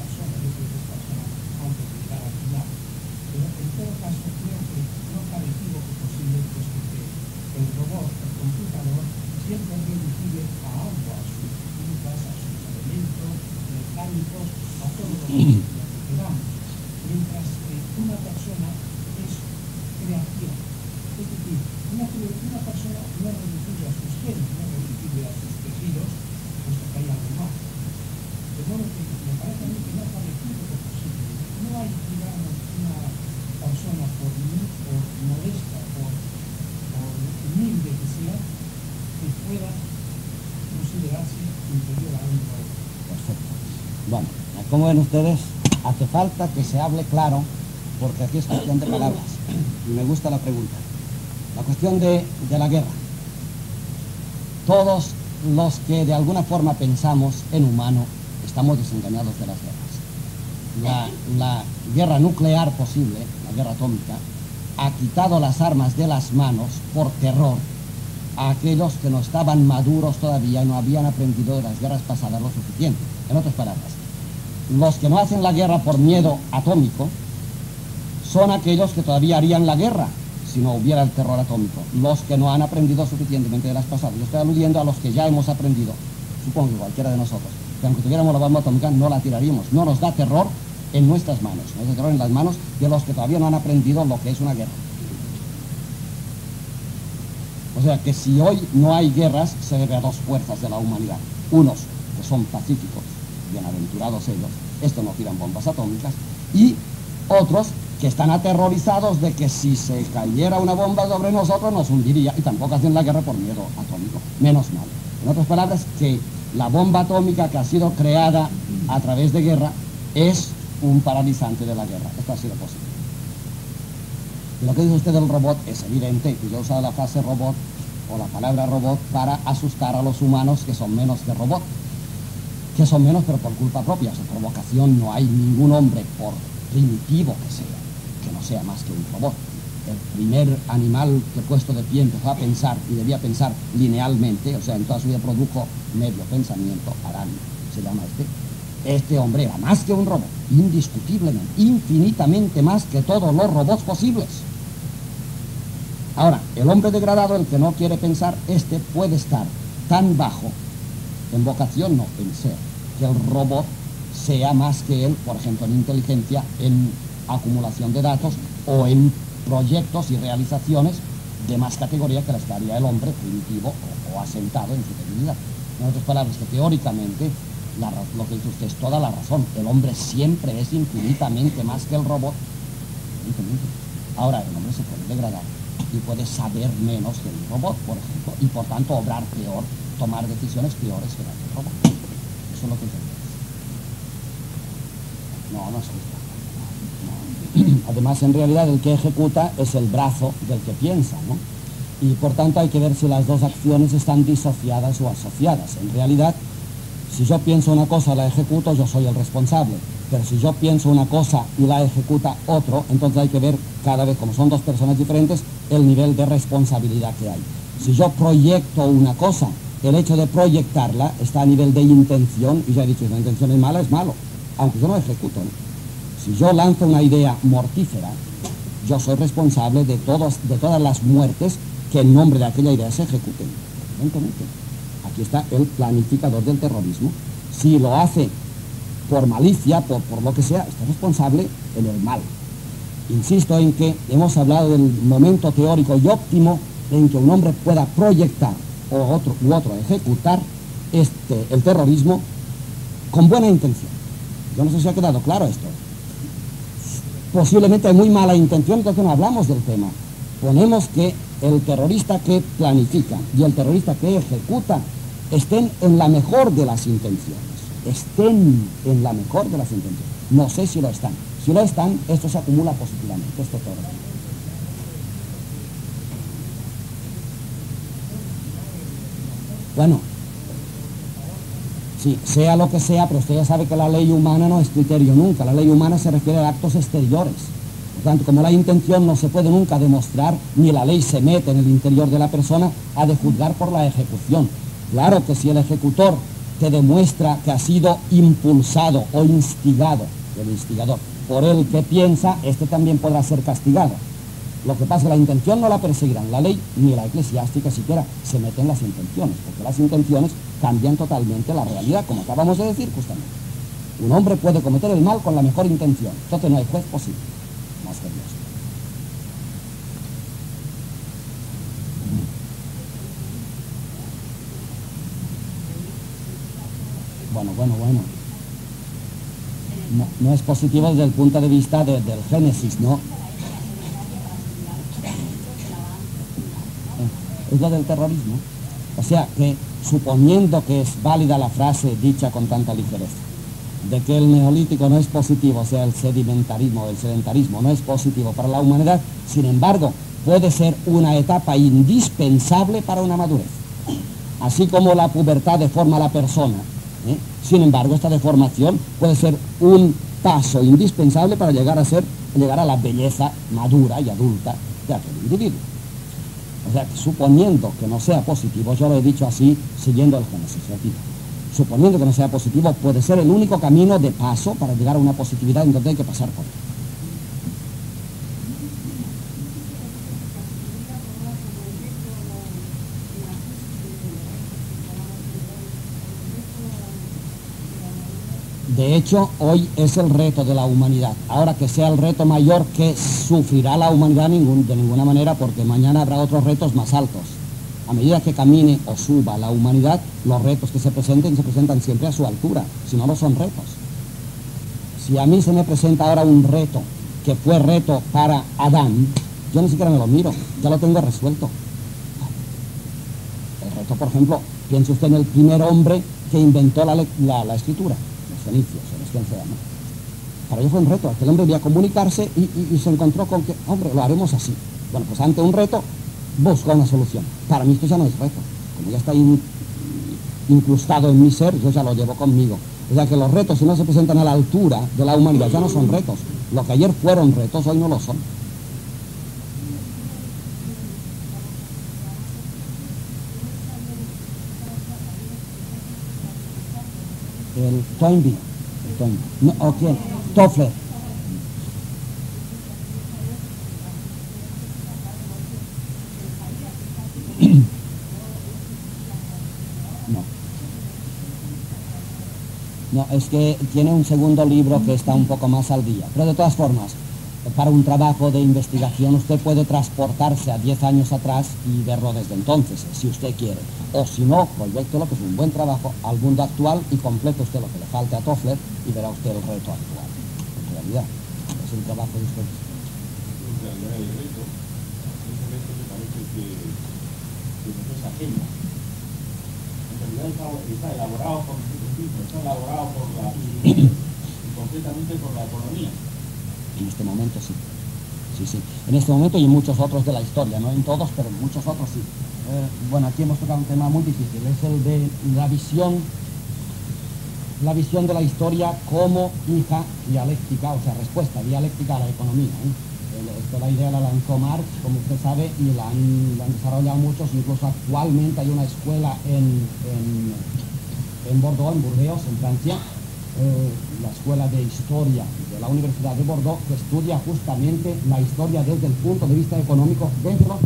Speaker 1: Como ven ustedes, hace falta que se hable claro, porque aquí es cuestión de palabras. Y me gusta la pregunta. La cuestión de, la guerra. Todos los que de alguna forma pensamos en humano estamos desengañados de las guerras. La, guerra nuclear posible, la guerra atómica, ha quitado las armas de las manos por terror a aquellos que no estaban maduros todavía y no habían aprendido de las guerras pasadas lo suficiente. En otras palabras, los que no hacen la guerra por miedo atómico son aquellos que todavía harían la guerra si no hubiera el terror atómico. Los que no han aprendido suficientemente de las pasadas. Yo estoy aludiendo a los que ya hemos aprendido, supongo que cualquiera de nosotros, que aunque tuviéramos la bomba atómica no la tiraríamos. No nos da terror en nuestras manos, nos da terror en las manos de los que todavía no han aprendido lo que es una guerra. O sea que si hoy no hay guerras, se debe a dos fuerzas de la humanidad. Unos que son pacíficos bienaventurados ellos, estos no tiran bombas atómicas, y otros que están aterrorizados de que si se cayera una bomba sobre nosotros nos hundiría, y tampoco hacen la guerra por miedo atómico, menos mal. En otras palabras, que la bomba atómica que ha sido creada a través de guerra es un paralizante de la guerra. Esto ha sido posible. Lo que dice usted del robot es evidente, que yo he usado la frase robot o la palabra robot para asustar a los humanos que son menos que robot son menos pero por culpa propia, su provocación no hay ningún hombre, por primitivo que sea, que no sea más que un robot. El primer animal que puesto de pie empezó a pensar y debía pensar linealmente, o sea, en toda su vida produjo medio pensamiento, Arán se llama este. Este hombre era más que un robot, indiscutiblemente, infinitamente más que todos los robots posibles. Ahora, el hombre degradado, el que no quiere pensar, este puede estar tan bajo en vocación no, en ser, que el robot sea más que él, por ejemplo, en inteligencia, en acumulación de datos o en proyectos y realizaciones de más categoría que las que haría el hombre primitivo o, asentado en su divinidad. En otras palabras, que teóricamente lo que dice usted es toda la razón. El hombre siempre es infinitamente más que el robot. Ahora, el hombre se puede degradar y puede saber menos que el robot, por ejemplo, y por tanto obrar peor tomar decisiones peores que las del robot. No, no es justo. Además, en realidad, el que ejecuta es el brazo del que piensa, ¿no? Y por tanto hay que ver si las dos acciones están disociadas o asociadas. En realidad, si yo pienso una cosa, la ejecuto, yo soy el responsable. Pero si yo pienso una cosa y la ejecuta otro, entonces hay que ver cada vez, como son dos personas diferentes, el nivel de responsabilidad que hay. Si yo proyecto una cosa, el hecho de proyectarla está a nivel de intención, y ya he dicho, si la intención es mala, es malo, aunque yo no ejecuto. Si yo lanzo una idea mortífera, yo soy responsable de, de todas las muertes que en nombre de aquella idea se ejecuten. Evidentemente. Aquí está el planificador del terrorismo. Si lo hace por malicia, por, por lo que sea, está responsable en el mal. Insisto en que hemos hablado del momento teórico y óptimo en que un hombre pueda proyectar o otro u otro ejecutar este, el terrorismo con buena intención. Yo no sé si ha quedado claro esto. Posiblemente hay muy mala intención, entonces no hablamos del tema. Ponemos que el terrorista que planifica y el terrorista que ejecuta estén en la mejor de las intenciones. Estén en la mejor de las intenciones. No sé si lo están. Si lo están, esto se acumula positivamente, esto todo. Bueno, sí, sea lo que sea, pero usted ya sabe que la ley humana no es criterio nunca. La ley humana se refiere a actos exteriores. Por tanto, como la intención no se puede nunca demostrar, ni la ley se mete en el interior de la persona, ha de juzgar por la ejecución. Claro que si el ejecutor te demuestra que ha sido impulsado o instigado, el instigador, por el que piensa, este también podrá ser castigado. Lo que pasa es que la intención no la perseguirán la ley ni la eclesiástica siquiera se meten las intenciones, porque las intenciones cambian totalmente la realidad, como acabamos de decir justamente. Un hombre puede cometer el mal con la mejor intención, entonces no hay juez posible, más que Dios. Bueno, bueno, bueno. No, es positivo desde el punto de vista de, del Génesis, ¿no? Es lo del terrorismo. O sea, que suponiendo que es válida la frase dicha con tanta ligereza, de que el neolítico no es positivo, o sea, el sedimentarismo, el sedentarismo no es positivo para la humanidad, sin embargo, puede ser una etapa indispensable para una madurez. Así como la pubertad deforma a la persona, ¿eh? sin embargo, esta deformación puede ser un paso indispensable para llegar a ser, llegar a la belleza madura y adulta de aquel individuo. Suponiendo que no sea positivo, yo lo he dicho así, siguiendo el Génesis, repito, suponiendo que no sea positivo, puede ser el único camino de paso para llegar a una positividad en donde hay que pasar por él. De hecho, hoy es el reto de la humanidad. Ahora que sea el reto mayor que sufrirá la humanidad ningún, de ninguna manera, porque mañana habrá otros retos más altos. A medida que camine o suba la humanidad, los retos que se presenten se presentan siempre a su altura, si no, no son retos. Si a mí se me presenta ahora un reto que fue reto para Adán, yo ni siquiera me lo miro, ya lo tengo resuelto. El reto, por ejemplo, piense usted en el primer hombre que inventó la, la, la escritura fenicios, los quien sea, ¿no? Para ellos fue un reto, aquel hombre debía comunicarse y, se encontró con que, hombre, lo haremos así. Bueno, pues ante un reto, busca una solución. Para mí esto ya no es reto, como ya está in, incrustado en mi ser, yo ya lo llevo conmigo. O sea que los retos, si no se presentan a la altura de la humanidad, ya no son retos. Lo que ayer fueron retos, hoy no lo son. El Toynbee. No, ok, Toffler. No. No, es que tiene un segundo libro que está un poco más al día. Pero de todas formas, para un trabajo de investigación usted puede transportarse a 10 años atrás y verlo desde entonces, si usted quiere. O si no, lo que es un buen trabajo, al mundo actual y complete usted lo que le falte a Toffler y verá usted el reto actual. En realidad, es un trabajo de usted.
Speaker 2: Está, elaborado por está elaborado por la, completamente por la economía.
Speaker 1: En este momento sí. Sí, sí. En este momento y en muchos otros de la historia, no en todos, pero en muchos otros sí. Eh, bueno, aquí hemos tocado un tema muy difícil, es el de la visión, la visión de la historia como hija dialéctica, o sea, respuesta dialéctica a la economía. ¿eh? Esto, la idea la lanzó Marx, como usted sabe, y la han, desarrollado muchos, incluso actualmente hay una escuela en, en, Bordeaux, en Burdeos, en Francia, la Escuela de Historia de la Universidad de Bordeaux, que estudia justamente la historia desde el punto de vista económico dentro